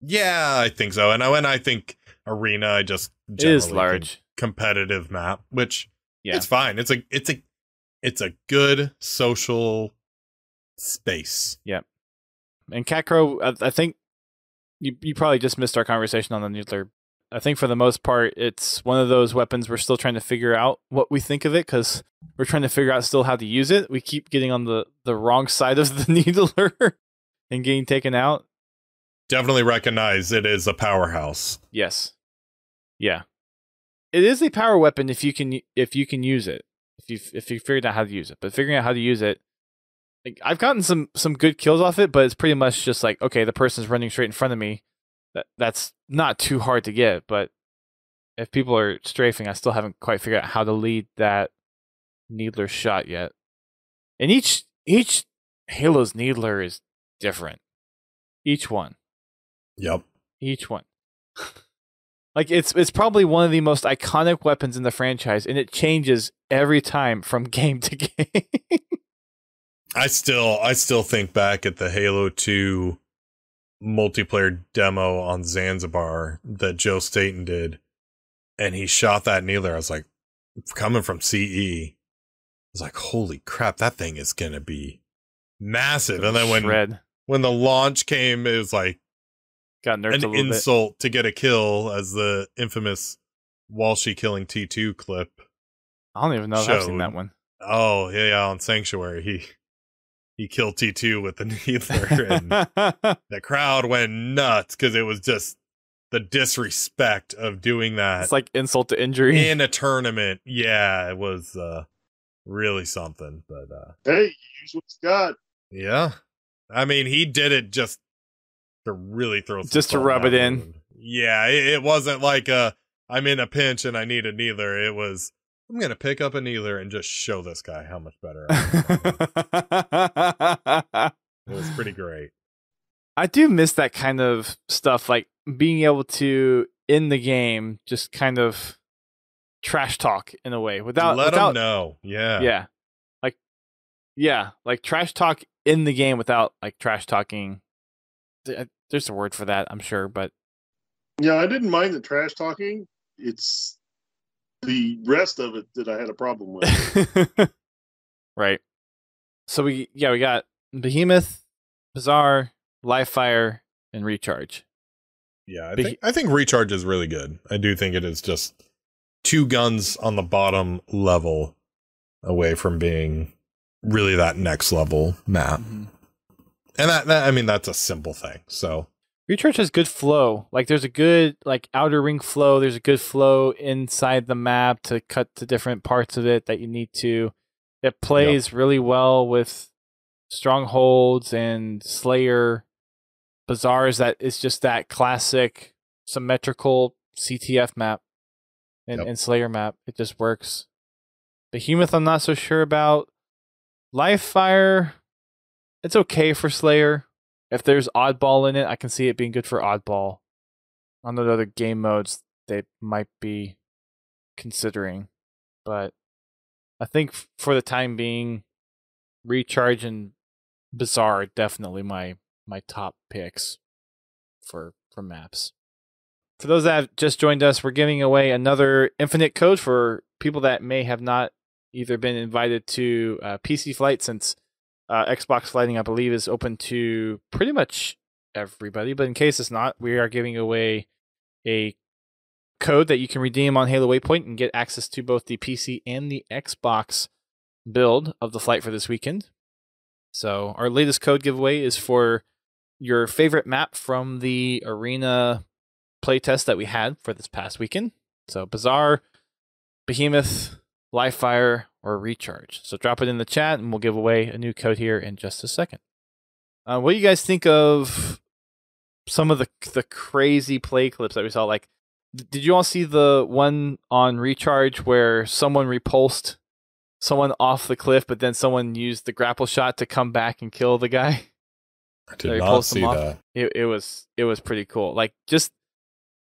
Yeah, I think so. And I, when I think arena, I just it is large. competitive map, which Yeah. it's fine. It's a it's a it's a good social space. Yeah. And Cat Crow, I, I think you you probably just missed our conversation on the needler. I think for the most part, it's one of those weapons we're still trying to figure out what we think of it because we're trying to figure out still how to use it. We keep getting on the the wrong side of the needler and getting taken out. Definitely recognize it is a powerhouse. Yes, yeah, it is a power weapon if you can if you can use it. If you if you figured out how to use it, but figuring out how to use it like I've gotten some some good kills off it, but it's pretty much just like okay, the person's running straight in front of me. That that's not too hard to get, but if people are strafing, I still haven't quite figured out how to lead that needler shot yet. And each each Halo's needler is different. Each one, Yep. each one. like it's it's probably one of the most iconic weapons in the franchise, and it changes every time from game to game. I still I still think back at the Halo 2 multiplayer demo on Zanzibar that Joe Staten did and he shot that needler. I was like coming from CE. I was like holy crap that thing is going to be massive. And then when Shred when the launch came it was like got nerfed an a little bit. insult to get a kill as the infamous Walshy killing T2 clip. I don't even know if I've seen that one. Oh, yeah, yeah, on Sanctuary. He he killed T2 with the needler and the crowd went nuts because it was just the disrespect of doing that It's like insult to injury. in a tournament. Yeah, it was uh really something. But uh Hey, use what you got. yeah. I mean, he did it just to really throw some Just to rub it in. Yeah, it, it wasn't like uh I'm in a pinch and I need a needler. It was I'm gonna pick up a needler and just show this guy how much better I am. it was pretty great. I do miss that kind of stuff, like being able to in the game just kind of trash talk in a way without Let without him know. Yeah. yeah, like yeah, like trash talk in the game without like trash talking. Uh, there's a word for that, I'm sure, but Yeah, I didn't mind the trash talking. It's the rest of it that I had a problem with. right. So we yeah we got Behemoth, Bazaar, Live Fire, and Recharge. Yeah, I But think I think recharge is really good. I do think it is just two guns on the bottom level away from being really that next level map. Mm-hmm. And that, that I mean that's a simple thing. So Recharge has good flow. Like there's a good like outer ring flow. There's a good flow inside the map to cut to different parts of it that you need to. It plays really well with strongholds and Slayer. Bazaars that is just that classic symmetrical CTF map and, Yep. and Slayer map. It just works. Behemoth I'm not so sure about. Live Fire, it's okay for Slayer. If there's oddball in it, I can see it being good for oddball. On the other game modes, they might be considering, but I think for the time being, recharge and Bazaar are definitely my my top picks for for maps. For those that have just joined us, we're giving away another infinite code for people that may have not either been invited to uh, PC flight since uh, Xbox flighting, I believe, is open to pretty much everybody. But in case it's not, we are giving away a code that you can redeem on Halo Waypoint and get access to both the PC and the Xbox build of the flight for this weekend. So our latest code giveaway is for your favorite map from the arena playtest that we had for this past weekend. So Bazaar, Behemoth, Live Fire, or Recharge. So drop it in the chat and we'll give away a new code here in just a second. Uh, what do you guys think of some of the the crazy play clips that we saw? Like, did you all see the one on Recharge where someone repulsed someone off the cliff, but then someone used the grapple shot to come back and kill the guy? I did not see that. it, it was it was pretty cool. Like just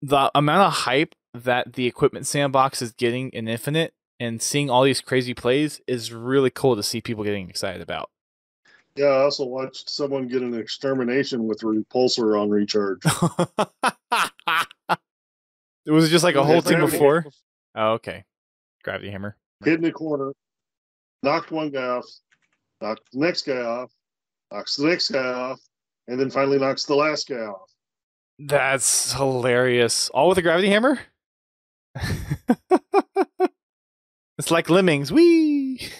the amount of hype that the equipment sandbox is getting in Infinite and seeing all these crazy plays is really cool to see people getting excited about. yeah, I also watched someone get an extermination with a repulsor on recharge. it was just like a whole team before. Oh, okay. Gravity hammer. Hid in the corner, knocked one guy off, knocked the next guy off, knocks the next guy off, and then finally knocks the last guy off. That's hilarious. All with a gravity hammer? it's like lemmings. Wee.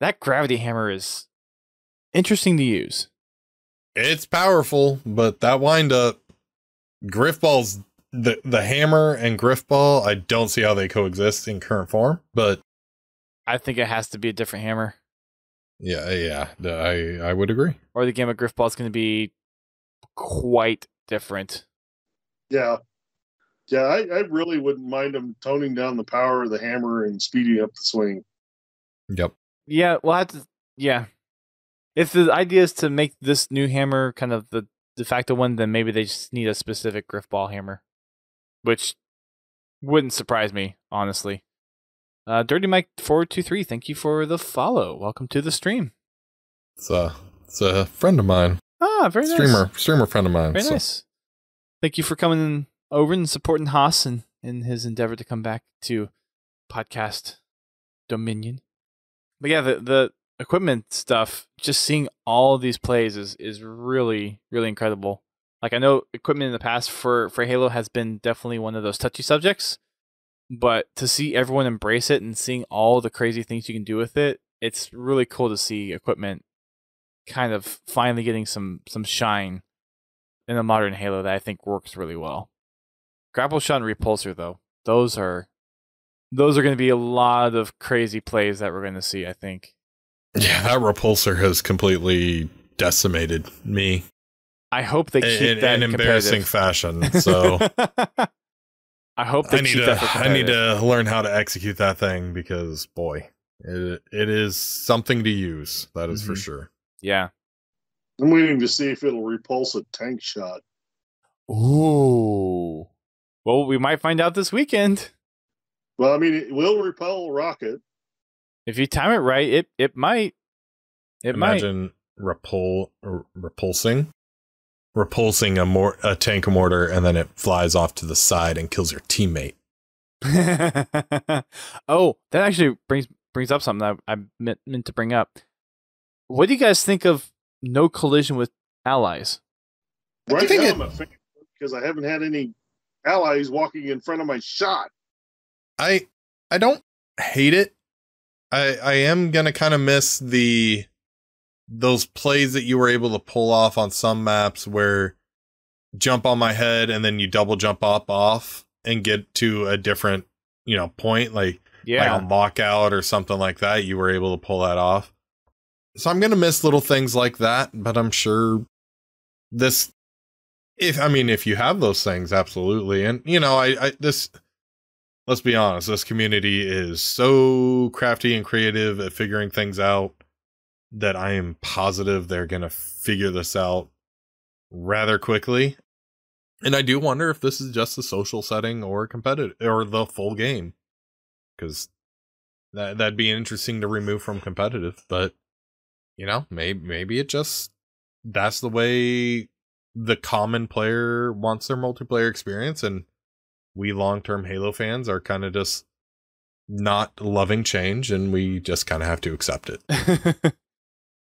That gravity hammer is interesting to use. It's powerful, but that wind up Griffball's the the hammer and Griffball, I don't see how they coexist in current form. But I think it has to be a different hammer, yeah, yeah, I I would agree. or the game of Griff Ball is going to be quite different. Yeah. Yeah, I, I really wouldn't mind them toning down the power of the hammer and speeding up the swing. Yep. Yeah, we'll have to. Yeah, if the idea is to make this new hammer kind of the de facto one, then maybe they just need a specific Griff Ball hammer, which wouldn't surprise me honestly. Uh, Dirty Mike four two three, thank you for the follow. Welcome to the stream. It's a it's a friend of mine, Ah, very nice. streamer streamer friend of mine. Very so- nice. Thank you for coming over and supporting Hoss and in his endeavor to come back to podcast Dominion. But yeah, the the equipment stuff, just seeing all these plays is is really really incredible. Like I know equipment in the past for for Halo has been definitely one of those touchy subjects, but to see everyone embrace it and seeing all the crazy things you can do with it, it's really cool to see equipment kind of finally getting some some shine in a modern Halo that I think works really well. Grapple shot and repulsor though. Those are those are going to be a lot of crazy plays that we're going to see. I think. Yeah, that repulsor has completely decimated me. I hope they keep in, that in embarrassing fashion. So I hope they I need keep to that. for I need to learn how to execute that thing because boy, it, it is something to use. That is for Mhm. sure. Yeah. I'm waiting to see if it'll repulse a tank shot. Ooh. Well, we might find out this weekend. Well, I mean, it will repel a rocket. If you time it right, it it might. It Imagine repul r- repulsing repulsing a mor- a tank mortar and then it flies off to the side and kills your teammate. oh, that actually brings brings up something that I meant, meant to bring up. What do you guys think of no collision with allies? Right think now, it- I'm a fan because I haven't had any allies walking in front of my shot. I I don't hate it. I I am gonna kind of miss the those plays that you were able to pull off on some maps where jump on my head and then you double jump up off and get to a different you know point like Yeah. like on lockout or something like that. You were able to pull that off. So I'm gonna miss little things like that, but I'm sure this if I mean if you have those things, absolutely. And you know, I, I this let's be honest, this community is so crafty and creative at figuring things out that I am positive they're gonna figure this out rather quickly. And I do wonder if this is just a social setting or competitive or the full game. Cause that that'd be interesting to remove from competitive, but you know, maybe maybe it just that's the way the common player wants their multiplayer experience and we long-term Halo fans are kind of just not loving change and we just kind of have to accept it.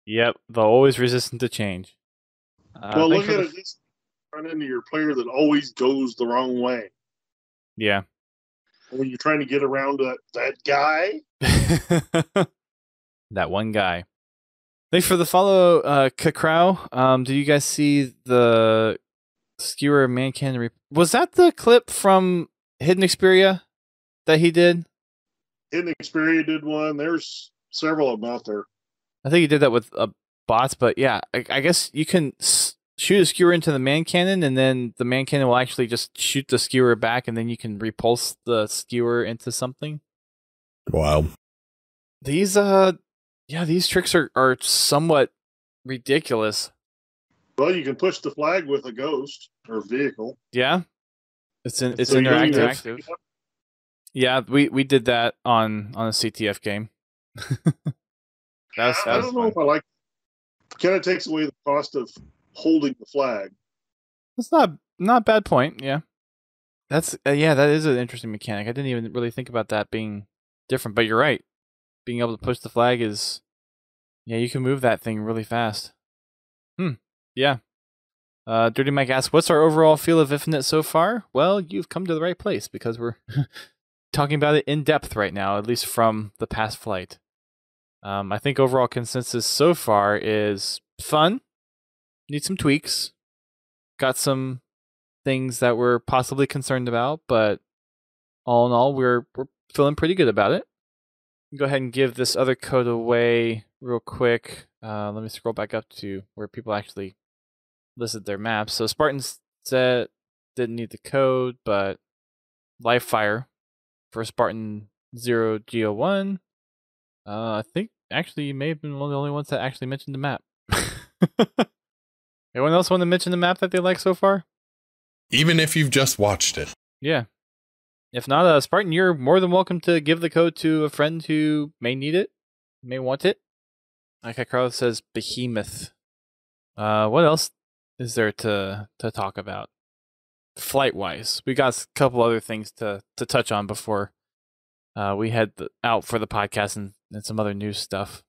yep. They're always resistant to change. Uh, well, look at the- it. This run into your player that always goes the wrong way. Yeah. When you're trying to get around that that guy, that one guy. Thanks for the follow, uh, Kakrow. Um, did you guys see the skewer man can? Re- was that the clip from Hidden Xperia that he did? Hidden Xperia did one. There's several of them out there. I think he did that with uh, bots, but yeah, I, I guess you can s- shoot a skewer into the man cannon, and then the man cannon will actually just shoot the skewer back, and then you can repulse the skewer into something. Wow. These, uh, yeah, these tricks are are somewhat ridiculous. Well, you can push the flag with a ghost or vehicle. Yeah, it's in, it's So you don't even have- interactive. Yeah, we we did that on on a CTF game. That was- that I don't know if I like. it. Kind of takes away the cost of holding the flag. That's not not a bad point. Yeah, that's uh, yeah, that is an interesting mechanic. I didn't even really think about that being different, but you're right. Being able to push the flag is, yeah, you can move that thing really fast. Hmm. Yeah. Uh, Dirty Mike asks, "What's our overall feel of Infinite so far?" Well, you've come to the right place because we're talking about it in depth right now, at least from the past flight. Um, I think overall consensus so far is fun. Need some tweaks. Got some things that we're possibly concerned about, but all in all, we're we're feeling pretty good about it. Go ahead and give this other code away real quick. Uh, let me scroll back up to where people actually listed their maps. So Spartans said didn't need the code, but Live Fire for Spartan Zero Geo One. Uh, I think actually you may have been one of the only ones that actually mentioned the map. Anyone else want to mention the map that they like so far? Even if you've just watched it. Yeah. If not, uh, Spartan, you're more than welcome to give the code to a friend who may need it, may want it. Like Carlos says, Behemoth. Uh, what else is there to to talk about? Flight wise, we got a couple other things to to touch on before uh, we head the, out for the podcast and, and some other new stuff.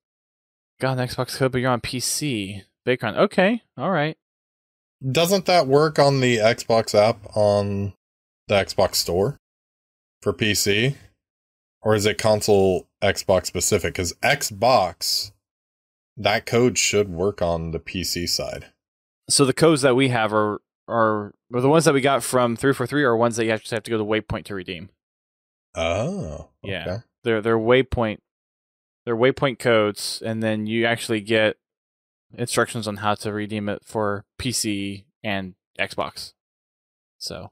Got an Xbox code, but you're on PC. Bacon. Okay, all right. Doesn't that work on the Xbox app on the Xbox store for PC? Or is it console Xbox specific? Because Xbox, that code should work on the PC side. so the codes that we have are are well, the ones that we got from three for three are ones that you actually have to go to Waypoint to redeem. Oh, Yeah. They're they're Waypoint, they're Waypoint codes, and then you actually get instructions on how to redeem it for PC and Xbox. So,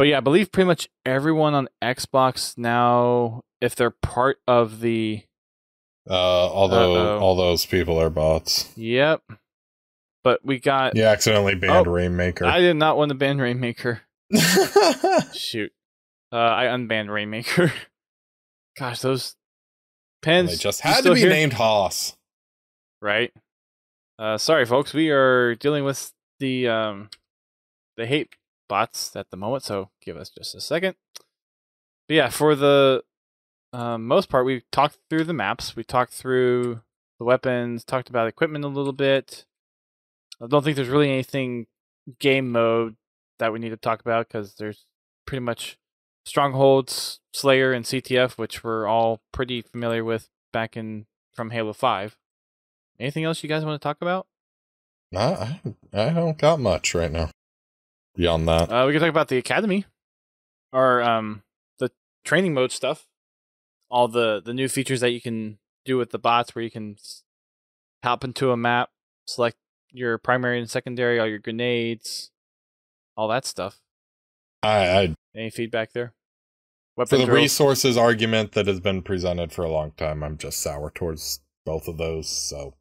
but yeah, I believe pretty much everyone on Xbox now, if they're part of the Uh, although Uh-oh. all those people are bots. yep, but we got. You accidentally banned Oh, Rainmaker. I did not want to ban Rainmaker. Shoot. Uh, I unbanned Rainmaker. Gosh, those And pens. they just had to be here? named Hoss. Right. Uh, sorry, folks. We are dealing with the um, the hate bots at the moment, so give us just a second. But yeah, for the um, most part, we talked through the maps. We talked through the weapons. Talked about equipment a little bit. I don't think there's really anything game mode that we need to talk about because there's pretty much strongholds, Slayer, and CTF, which we're all pretty familiar with back in from Halo Five. Anything else you guys want to talk about? I, I don't got much right now. Beyond that, Uh, we can talk about the academy, or um, the training mode stuff. All the the new features that you can do with the bots, where you can hop into a map, select your primary and secondary, all your grenades, all that stuff. I, I Any feedback there? for the resources argument that has been presented for a long time, I'm just sour towards both of those. So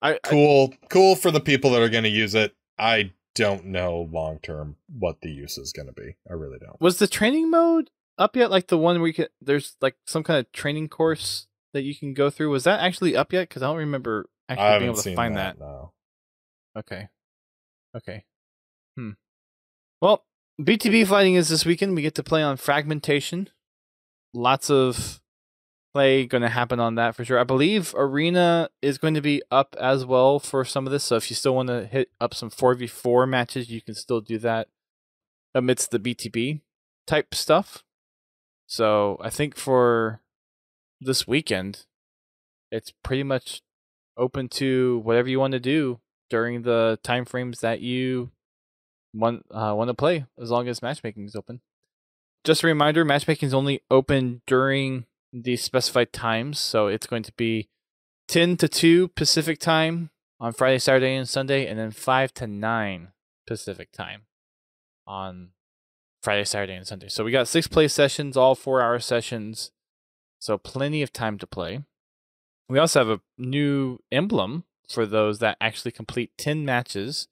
I, I cool, cool for the people that are going to use it. I don't know long term what the use is going to be. I really don't. was the training mode up yet? Like the one where you can there's like some kind of training course that you can go through. Was that actually up yet? Because I don't remember actually being able to find that. that. No. Okay. Okay. Hmm. Well, BTB flighting is this weekend. We get to play on fragmentation. Lots of play going to happen on that for sure. I believe Arena is going to be up as well for some of this. So if you still want to hit up some 4v4 matches, you can still do that amidst the BTB type stuff. So I think for this weekend, it's pretty much open to whatever you want to do during the time frames that you want uh, want to play, as long as matchmaking is open. Just a reminder: matchmaking is only open during the specified times, so it's going to be ten to two Pacific time on Friday, Saturday, and Sunday, and then five to nine Pacific time on Friday, Saturday, and Sunday. So we got six play sessions, all four-hour sessions, so plenty of time to play. We also have a new emblem for those that actually complete 10 matches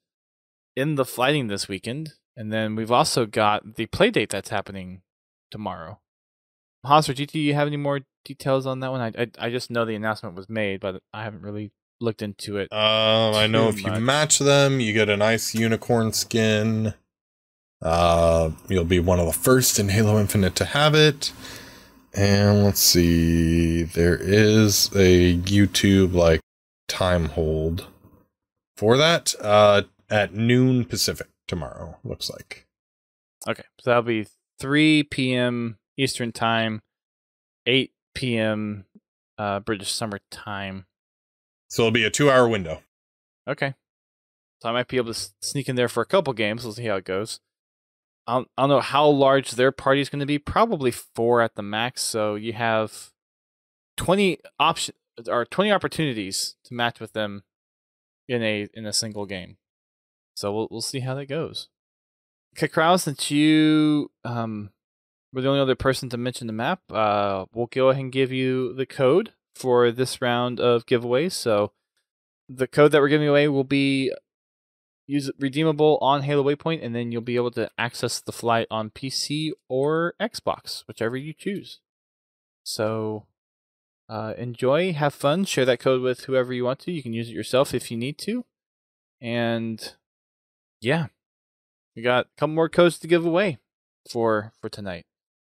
in the flighting this weekend. And then we've also got the play date that's happening tomorrow. GT, do you have any more details on that one? I, I I just know the announcement was made, but I haven't really looked into it. Um, I know if you match them, you get a nice unicorn skin. Uh, you'll be one of the first in Halo Infinite to have it. And let's see, there is a YouTube like time hold for that uh at noon Pacific tomorrow. Looks like. Okay, so that'll be 3 p.m. Eastern Time, 8 p.m. Uh, British Summer Time. So it'll be a two-hour window. Okay. So I might be able to sneak in there for a couple games. We'll see how it goes. I don't, I don't know how large their party is going to be. Probably four at the max. So you have twenty options or twenty opportunities to match with them in a in a single game. So we'll we'll see how that goes. Kakrao, since you um were the only other person to mention the map, uh, we'll go ahead and give you the code for this round of giveaways. So the code that we're giving away will be use redeemable on Halo Waypoint, and then you'll be able to access the flight on PC or Xbox, whichever you choose. So uh, enjoy, have fun, share that code with whoever you want to. You can use it yourself if you need to, and yeah, we got a couple more codes to give away for for tonight.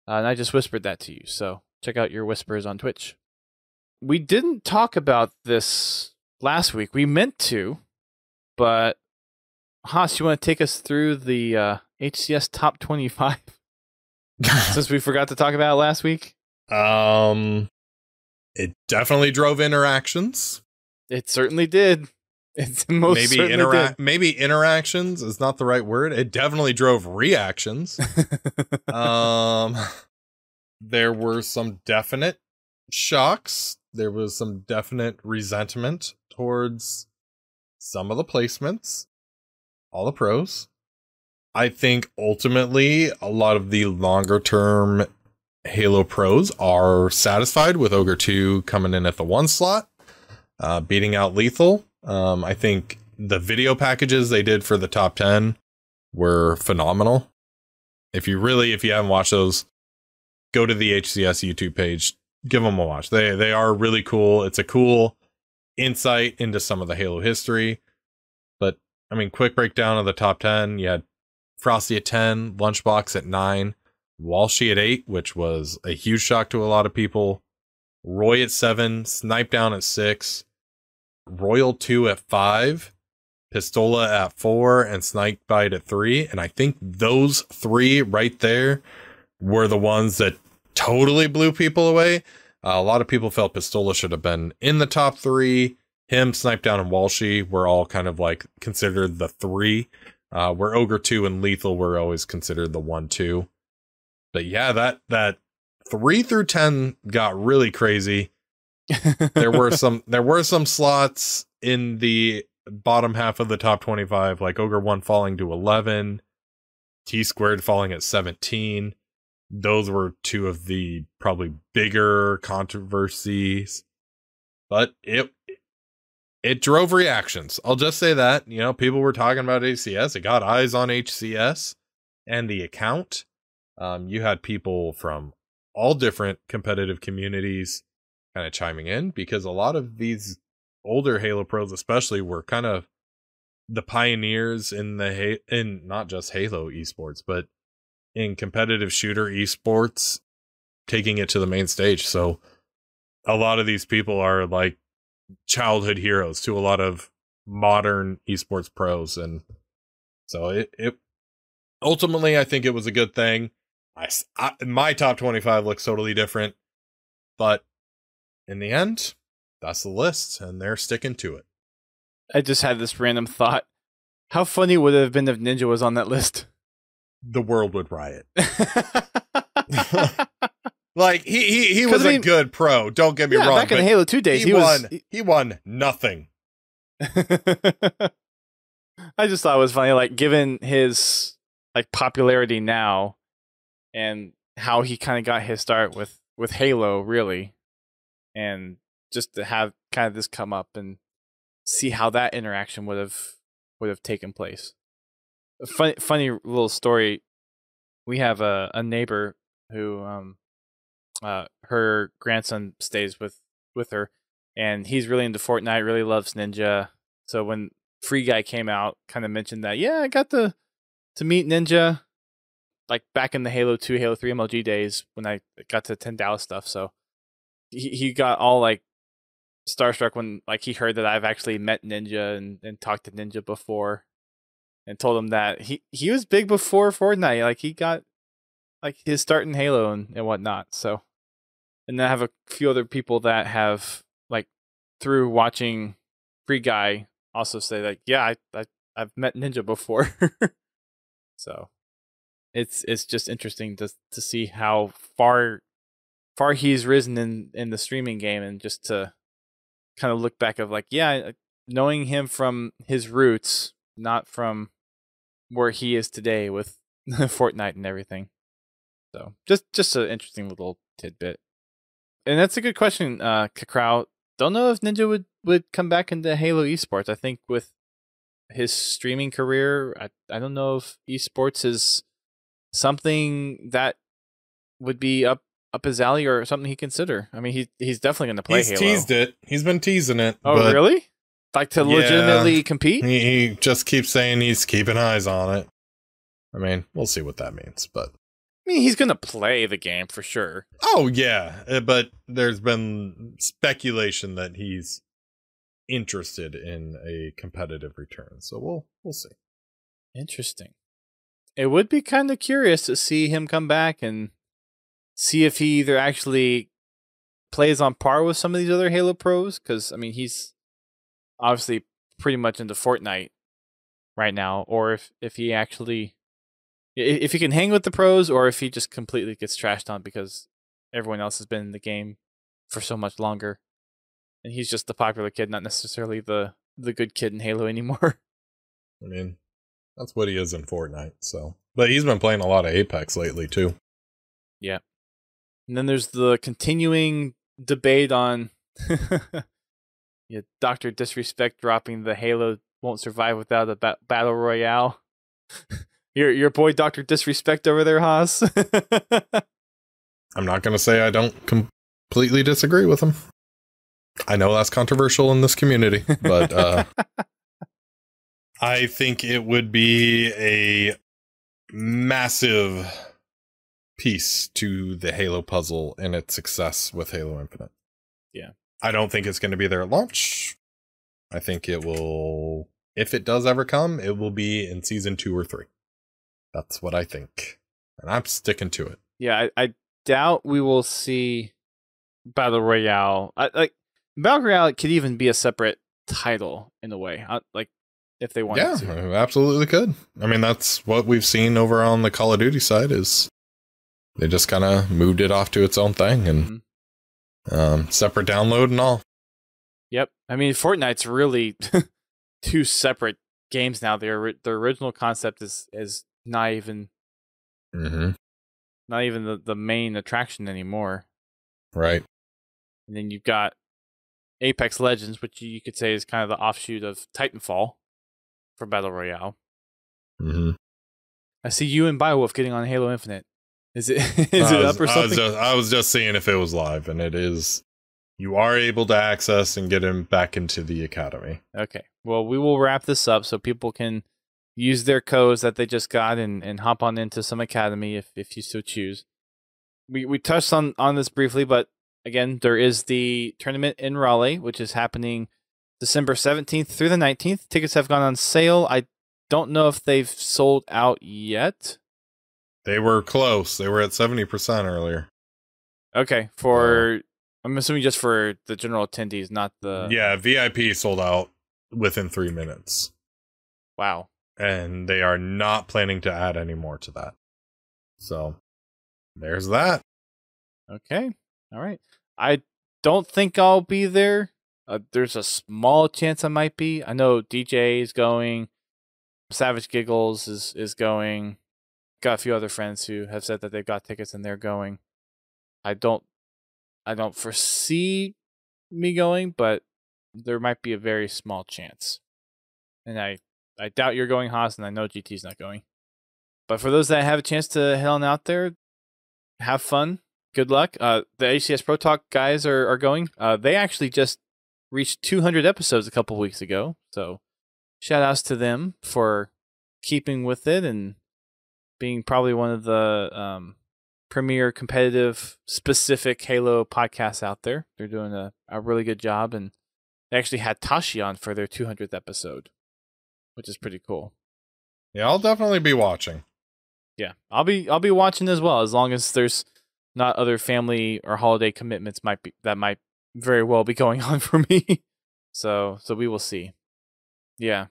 Uh, and I just whispered that to you, so check out your whispers on Twitch. We didn't talk about this last week. We meant to, but Hoss, you want to take us through the uh, HCS top 25 since we forgot to talk about it last week? um, it definitely drove interactions. It certainly did. It's most maybe interact maybe interactions is not the right word. It definitely drove reactions. um there were some definite shocks. There was some definite resentment towards some of the placements. All the pros. I think ultimately a lot of the longer term Halo pros are satisfied with Ogre 2 coming in at the one slot, uh, beating out Lethal. Um, I think the video packages they did for the top 10 were phenomenal. If you really, if you haven't watched those, go to the HCS YouTube page, give them a watch. They they are really cool. It's a cool insight into some of the Halo history. But I mean, quick breakdown of the top 10. You had Frosty at 10, Lunchbox at 9, Walshy at 8, which was a huge shock to a lot of people. Roy at 7, Snipe Down at 6, Royal 2 at 5, Pistola at 4, and Snakebite at 3. And I think those three right there were the ones that totally blew people away. Uh, a lot of people felt Pistola should have been in the top three. Him, Snipe Down, and Walshy were all kind of like considered the three uh, where Ogre 2 and Lethal were always considered the 1 2. But yeah, that that 3 through 10 got really crazy. There were some there were some slots in the bottom half of the top 25 like Ogre 1 falling to 11, T squared falling at 17. Those were two of the probably bigger controversies. But it it drove reactions. I'll just say that. You know, people were talking about HCS. It got eyes on HCS and the account. Um, you had people from all different competitive communities kind of chiming in because a lot of these older Halo pros, especially, were kind of the pioneers in the in not just Halo esports, but in competitive shooter esports, taking it to the main stage. So a lot of these people are like childhood heroes to a lot of modern esports pros and so it, it ultimately i think it was a good thing I, I my top 25 looks totally different but in the end that's the list and they're sticking to it I just had this random thought. How funny would it have been if Ninja was on that list? the world would riot like he he, he was I a mean- good pro don't get me yeah, wrong back in Halo 2 days, he, he, was. won he won nothing I just thought it was funny, like given his like popularity now, and how he kind of got his start with with Halo, really, and just to have kind of this come up and see how that interaction would have would have taken place. A funny, funny little story. We have a, a neighbor who, um, uh, her grandson stays with with her, and he's really into Fortnite. Really loves Ninja. So when Free Guy came out, kind of mentioned that, yeah, I got to to meet Ninja, like back in the Halo Two, Halo Three MLG days when I got to attend Dallas stuff. So he he got all like starstruck when like he heard that I've actually met Ninja and, and talked to Ninja before, and told him that he he was big before Fortnite. Like he got like his start in Halo and, and whatnot. So, and then I have a few other people that have like through watching Free Guy also say like, yeah, I, I I've met Ninja before. so, it's it's just interesting to to see how far far he's risen in in the streaming game and just to kind of look back of like, yeah, knowing him from his roots, not from where he is today with Fortnite and everything. So just just an interesting little tidbit. And that's a good question, uh Kakrao. Don't know if Ninja would would come back into Halo esports. I think with his streaming career, I I don't know if esports is something that would be up up his alley or something he consider. I mean, he he's definitely going to play he's Halo. teased it he's been teasing it Oh, really? Like to Yeah. legitimately compete? he, he just keeps saying he's keeping eyes on it i mean we'll see what that means but I mean, he's going to play the game for sure. Oh yeah, uh, but there's been speculation that he's interested in a competitive return. So we'll we'll see. Interesting. It would be kind of curious to see him come back and see if he either actually plays on par with some of these other Halo pros. Because I mean, he's obviously pretty much into Fortnite right now, or if if he actually if he can hang with the pros, or if he just completely gets trashed on because everyone else has been in the game for so much longer, and he's just the popular kid, not necessarily the the good kid in Halo anymore. I mean, that's what he is in Fortnite. So, but he's been playing a lot of Apex lately too. Yeah, and then there's the continuing debate on yeah, Doctor Disrespect dropping the Halo won't survive without a ba- battle royale. your your boy Doctor Disrespect over there, Hoss. I'm not gonna say I don't completely disagree with him. I know that's controversial in this community, but uh, I think it would be a massive piece to the Halo puzzle and its success with Halo Infinite. Yeah. I don't think it's going to be there at launch. I think it will, if it does ever come, it will be in season two or three. That's what I think. And I'm sticking to it. Yeah, I, I doubt we will see Battle Royale. I, like, Battle Royale could even be a separate title in a way. I, like, if they wanted yeah, to. absolutely could. I mean, that's what we've seen over on the Call of Duty side is they just kind of moved it off to its own thing and mm-hmm. um, separate download and all. Yep. I mean, Fortnite's really two separate games now. The the original concept is is not even mm-hmm. not even the, the main attraction anymore. Right. And then you've got Apex Legends, which you could say is kind of the offshoot of Titanfall for Battle Royale. Mm-hmm. I see you and Biowolf getting on Halo Infinite. Is it is it was, up or something? I was, just, I was just seeing if it was live, and it is. You are able to access and get him back into the academy. Okay. Well, we will wrap this up so people can use their codes that they just got and, and hop on into some academy if, if you so choose. We we touched on, on this briefly, but again, there is the tournament in Raleigh, which is happening December 17th through the 19th. Tickets have gone on sale. I don't know if they've sold out yet. They were close. They were at 70% earlier. Okay, for I'm assuming just for the general attendees, not the Yeah, VIP sold out within 3 minutes. Wow. And they are not planning to add any more to that. So, there's that. Okay. All right. I don't think I'll be there. Uh, there's a small chance I might be. I know DJ is going. Savage Giggles is is going got a few other friends who have said that they've got tickets and they're going. I don't I don't foresee me going, but there might be a very small chance. And I I doubt you're going, Hoss, and I know GT's not going. But for those that have a chance to head on out there, have fun. Good luck. Uh, the HCS Pro Talk guys are, are going. Uh, they actually just reached 200 episodes a couple weeks ago. So shout outs to them for keeping with it and being probably one of the um, premier competitive specific Halo podcasts out there. They're doing a, a really good job, and they actually had Tashi on for their 200th episode, which is pretty cool. Yeah, I'll definitely be watching. Yeah, I'll be I'll be watching as well, as long as there's not other family or holiday commitments might be that might very well be going on for me. so so we will see. Yeah.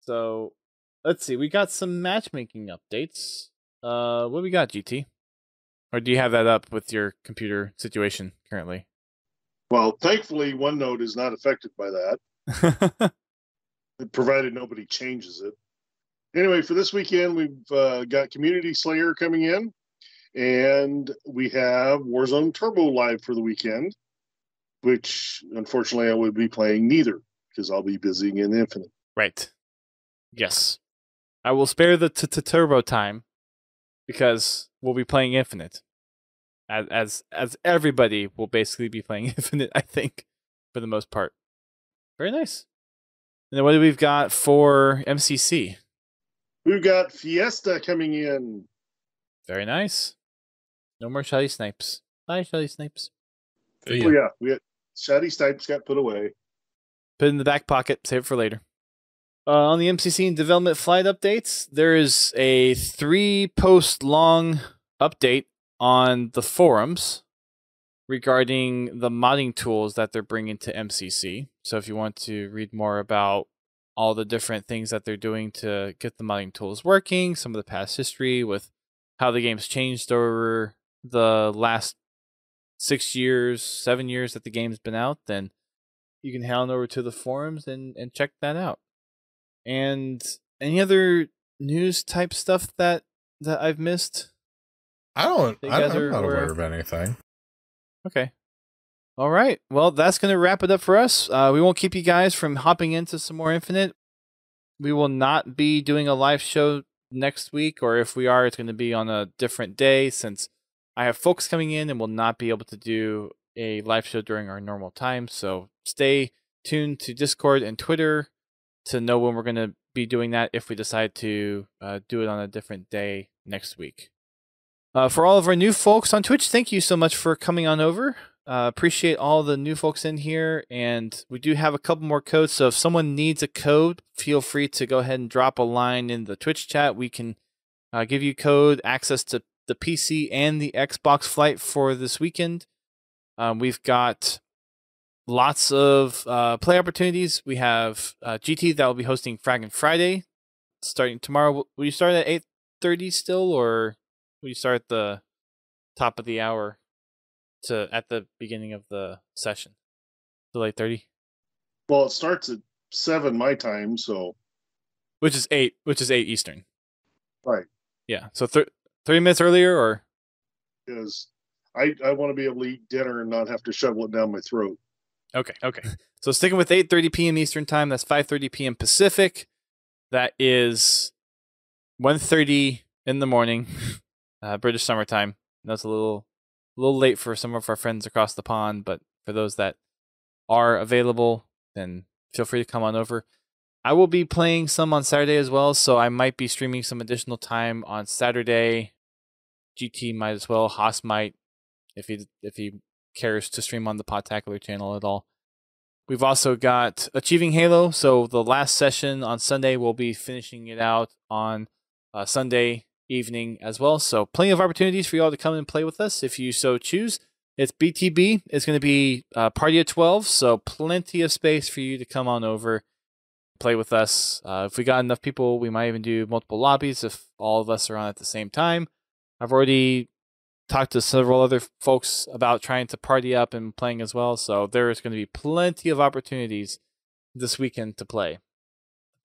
So let's see. We got some matchmaking updates. Uh, what we got, GT? Or do you have that up with your computer situation currently? Well, thankfully, OneNote is not affected by that, provided nobody changes it. Anyway, for this weekend, we've uh, got Community Slayer coming in, and we have Warzone Turbo live for the weekend, which unfortunately I would be playing neither because I'll be busy in Infinite. Right. Yes. I will spare the turbo time because we'll be playing Infinite, as as as everybody will basically be playing Infinite. I think for the most part. Very nice. And then what do we've got for MCC? We've got Fiesta coming in. Very nice. No more Shotty Snipes. Bye, Shotty Snipes. Oh yeah, we had Shotty Snipes got put away. Put in the back pocket. Save it for later. Uh, on the MCC and development flight updates, there is a three post long update on the forums regarding the modding tools that they're bringing to MCC. So if you want to read more about all the different things that they're doing to get the modding tools working, some of the past history with how the game's changed over the last six years, seven years that the game's been out, then you can head on over to the forums and, and check that out. And any other news type stuff that that I've missed? I don't. I, are not aware aware? of anything. Okay. All right. Well, that's going to wrap it up for us. Uh, we won't keep you guys from hopping into some more Infinite. We will not be doing a live show next week, or if we are, it's going to be on a different day since I have folks coming in and will not be able to do a live show during our normal time. So stay tuned to Discord and Twitter to know when we're going to be doing that if we decide to uh, do it on a different day next week. Uh, for all of our new folks on Twitch, thank you so much for coming on over. Uh, appreciate all the new folks in here, and we do have a couple more codes. So if someone needs a code, feel free to go ahead and drop a line in the Twitch chat. We can uh, give you code access to the PC and the Xbox flight for this weekend. Um, we've got lots of uh, play opportunities. We have uh, GT that will be hosting Fragging Friday starting tomorrow. Will you start at eight thirty still, or will you start at the top of the hour to at the beginning of the session? Till eight thirty, Well, it starts at seven my time, so which is eight, which is eight Eastern. Right. Yeah. So thirty minutes earlier, or because I I want to be able to eat dinner and not have to shovel it down my throat. Okay, okay. So sticking with 8:30 p.m. Eastern time, that's 5:30 p.m. Pacific. That is 1:30 in the morning, uh, British summertime. That's a little, a little late for some of our friends across the pond, but for those that are available, then feel free to come on over. I will be playing some on Saturday as well, so I might be streaming some additional time on Saturday. GT might as well. Hoss might, if he if he cares to stream on the Podtacular channel at all. We've also got Achieving Halo. So the last session on Sunday, we'll be finishing it out on uh, Sunday evening as well. So plenty of opportunities for you all to come and play with us if you so choose. It's BTB. It's going to be uh, party of 12, so plenty of space for you to come on over, play with us. Uh, if we got enough people, we might even do multiple lobbies if all of us are on at the same time. I've already talked to several other folks about trying to party up and playing as well. So there's going to be plenty of opportunities this weekend to play.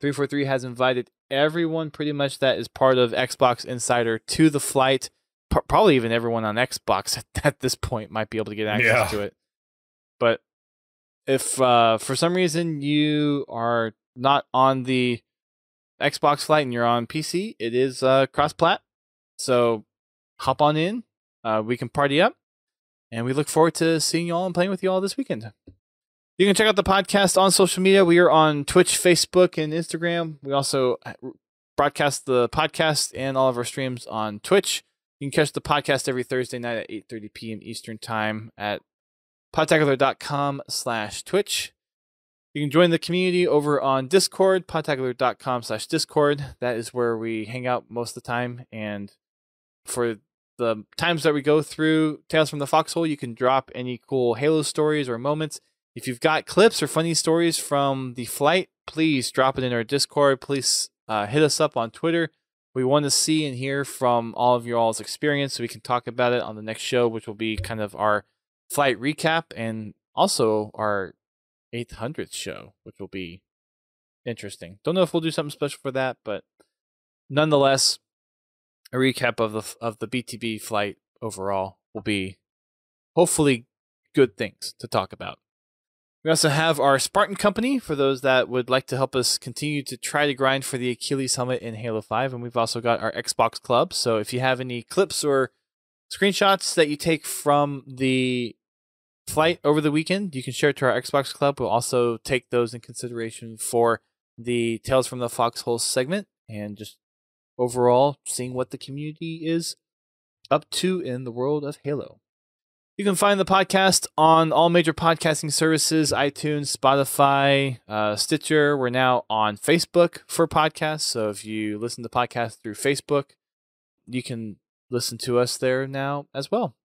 343 has invited everyone pretty much that is part of Xbox Insider to the flight. P- probably even everyone on Xbox at, at this point might be able to get access Yeah. to it. But if uh, for some reason you are not on the Xbox flight and you're on PC, it is uh, cross plat. So hop on in, uh, we can party up, and we look forward to seeing you all and playing with you all this weekend. You can check out the podcast on social media. We are on Twitch, Facebook, and Instagram. We also uh, broadcast the podcast and all of our streams on Twitch. You can catch the podcast every Thursday night at 8.30 p.m. Eastern Time at podtacular.com slash Twitch. You can join the community over on Discord, podtacular.com slash Discord. That is where we hang out most of the time. And for the times that we go through Tales from the Foxhole, you can drop any cool Halo stories or moments. If you've got clips or funny stories from the flight, please drop it in our Discord. Please uh, hit us up on Twitter. We want to see and hear from all of your all's experience so we can talk about it on the next show, which will be kind of our flight recap and also our 800th show, which will be interesting. Don't know if we'll do something special for that, but nonetheless, a recap of the of the BTB flight overall will be hopefully good things to talk about. We also have our Spartan Company for those that would like to help us continue to try to grind for the Achilles helmet in Halo 5. And we've also got our Xbox Club. So if you have any clips or screenshots that you take from the flight over the weekend, you can share it to our Xbox Club. We'll also take those in consideration for the Tales from the Foxhole segment and just overall seeing what the community is up to in the world of Halo. You can find the podcast on all major podcasting services iTunes, Spotify, uh, Stitcher. We're now on Facebook for podcasts. So if you listen to podcasts through Facebook, you can listen to us there now as well.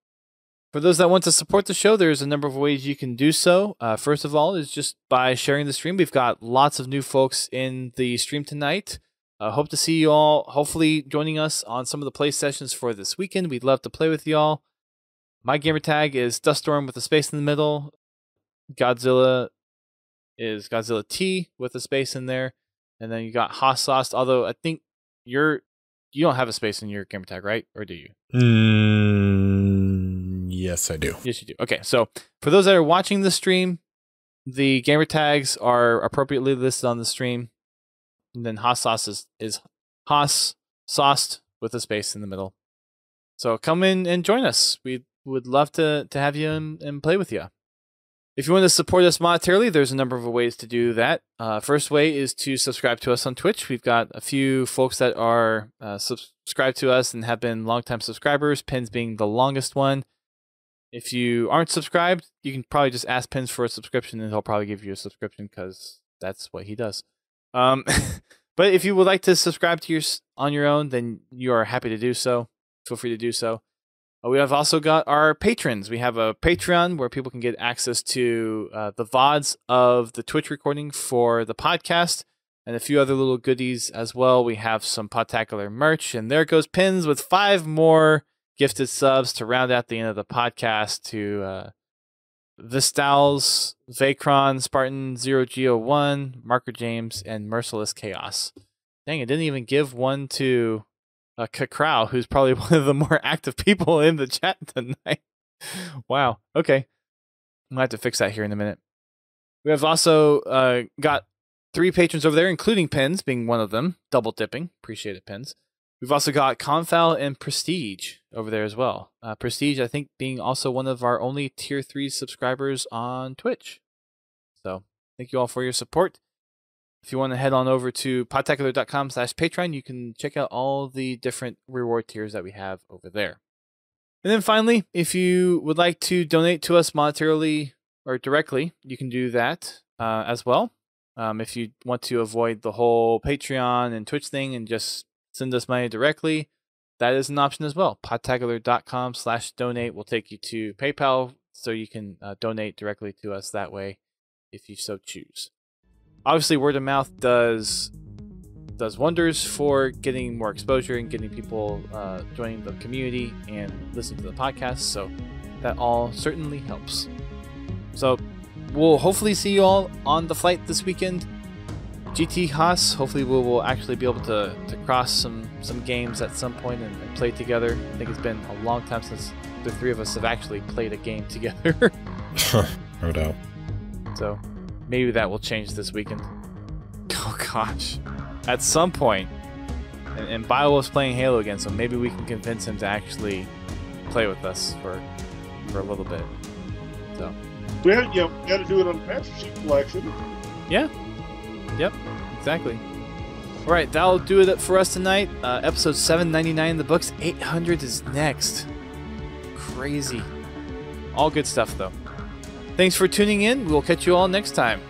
For those that want to support the show, there's a number of ways you can do so. Uh, first of all, is just by sharing the stream. We've got lots of new folks in the stream tonight. Uh, hope to see you all, hopefully, joining us on some of the play sessions for this weekend. We'd love to play with y'all. My gamer tag is Dust Storm with a space in the middle. Godzilla is Godzilla T with a space in there. And then you got Hoss Sauce, although I think you're you don't have a space in your gamer tag, right? Or do you? Mm, yes, I do. Yes, you do. Okay, so for those that are watching the stream, the gamer tags are appropriately listed on the stream. And then Hoss Sauce is, is Hoss sauced with a space in the middle. So come in and join us. We would love to, to have you and, and play with you. If you want to support us monetarily, there's a number of ways to do that. Uh, first way is to subscribe to us on Twitch. We've got a few folks that are uh, subscribed to us and have been longtime subscribers, Pins being the longest one. If you aren't subscribed, you can probably just ask Pins for a subscription and he'll probably give you a subscription because that's what he does. Um, but if you would like to subscribe to yours on your own, then you are happy to do so. Feel free to do so. Uh, we have also got our patrons. We have a Patreon where people can get access to uh, the VODs of the Twitch recording for the podcast and a few other little goodies as well. We have some Podtacular merch, and there goes Pins with five more gifted subs to round out the end of the podcast to uh, Vistals, Vacron, Spartan, Zero Geo 1, Marker James, and Merciless Chaos. Dang, it didn't even give one to uh, Kakrao, who's probably one of the more active people in the chat tonight. wow. Okay. I'm gonna have to fix that here in a minute. We have also uh, got three patrons over there, including Pins being one of them. Double dipping. Appreciate it, Pins. We've also got Confal and Prestige over there as well. Uh, Prestige, I think, being also one of our only tier three subscribers on Twitch. So thank you all for your support. If you want to head on over to podtacular.com slash Patreon, you can check out all the different reward tiers that we have over there. And then finally, if you would like to donate to us monetarily or directly, you can do that uh, as well. Um, if you want to avoid the whole Patreon and Twitch thing and just send us money directly, that is an option as well. Podtacular.com slash donate will take you to PayPal so you can uh, donate directly to us that way if you so choose obviously word of mouth does does wonders for getting more exposure and getting people uh, joining the community and listening to the podcast. So that all certainly helps. So we'll hopefully see you all on the flight this weekend. GT Hoss, hopefully we will actually be able to, to cross some, some games at some point and, and play together. I think it's been a long time since the three of us have actually played a game together. no doubt. So Maybe that will change this weekend. Oh gosh. At some point, and, and Biowolf's playing Halo again, so maybe we can convince him to actually play with us for for a little bit. So. Well, yeah, got to do it on the Master Chief collection. Yeah. Yep. Exactly. All right, that'll do it for us tonight. Uh, episode 799 in the books. 800 is next. Crazy. All good stuff, though. Thanks for tuning in. We'll catch you all next time.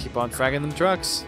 Keep on fragging them trucks.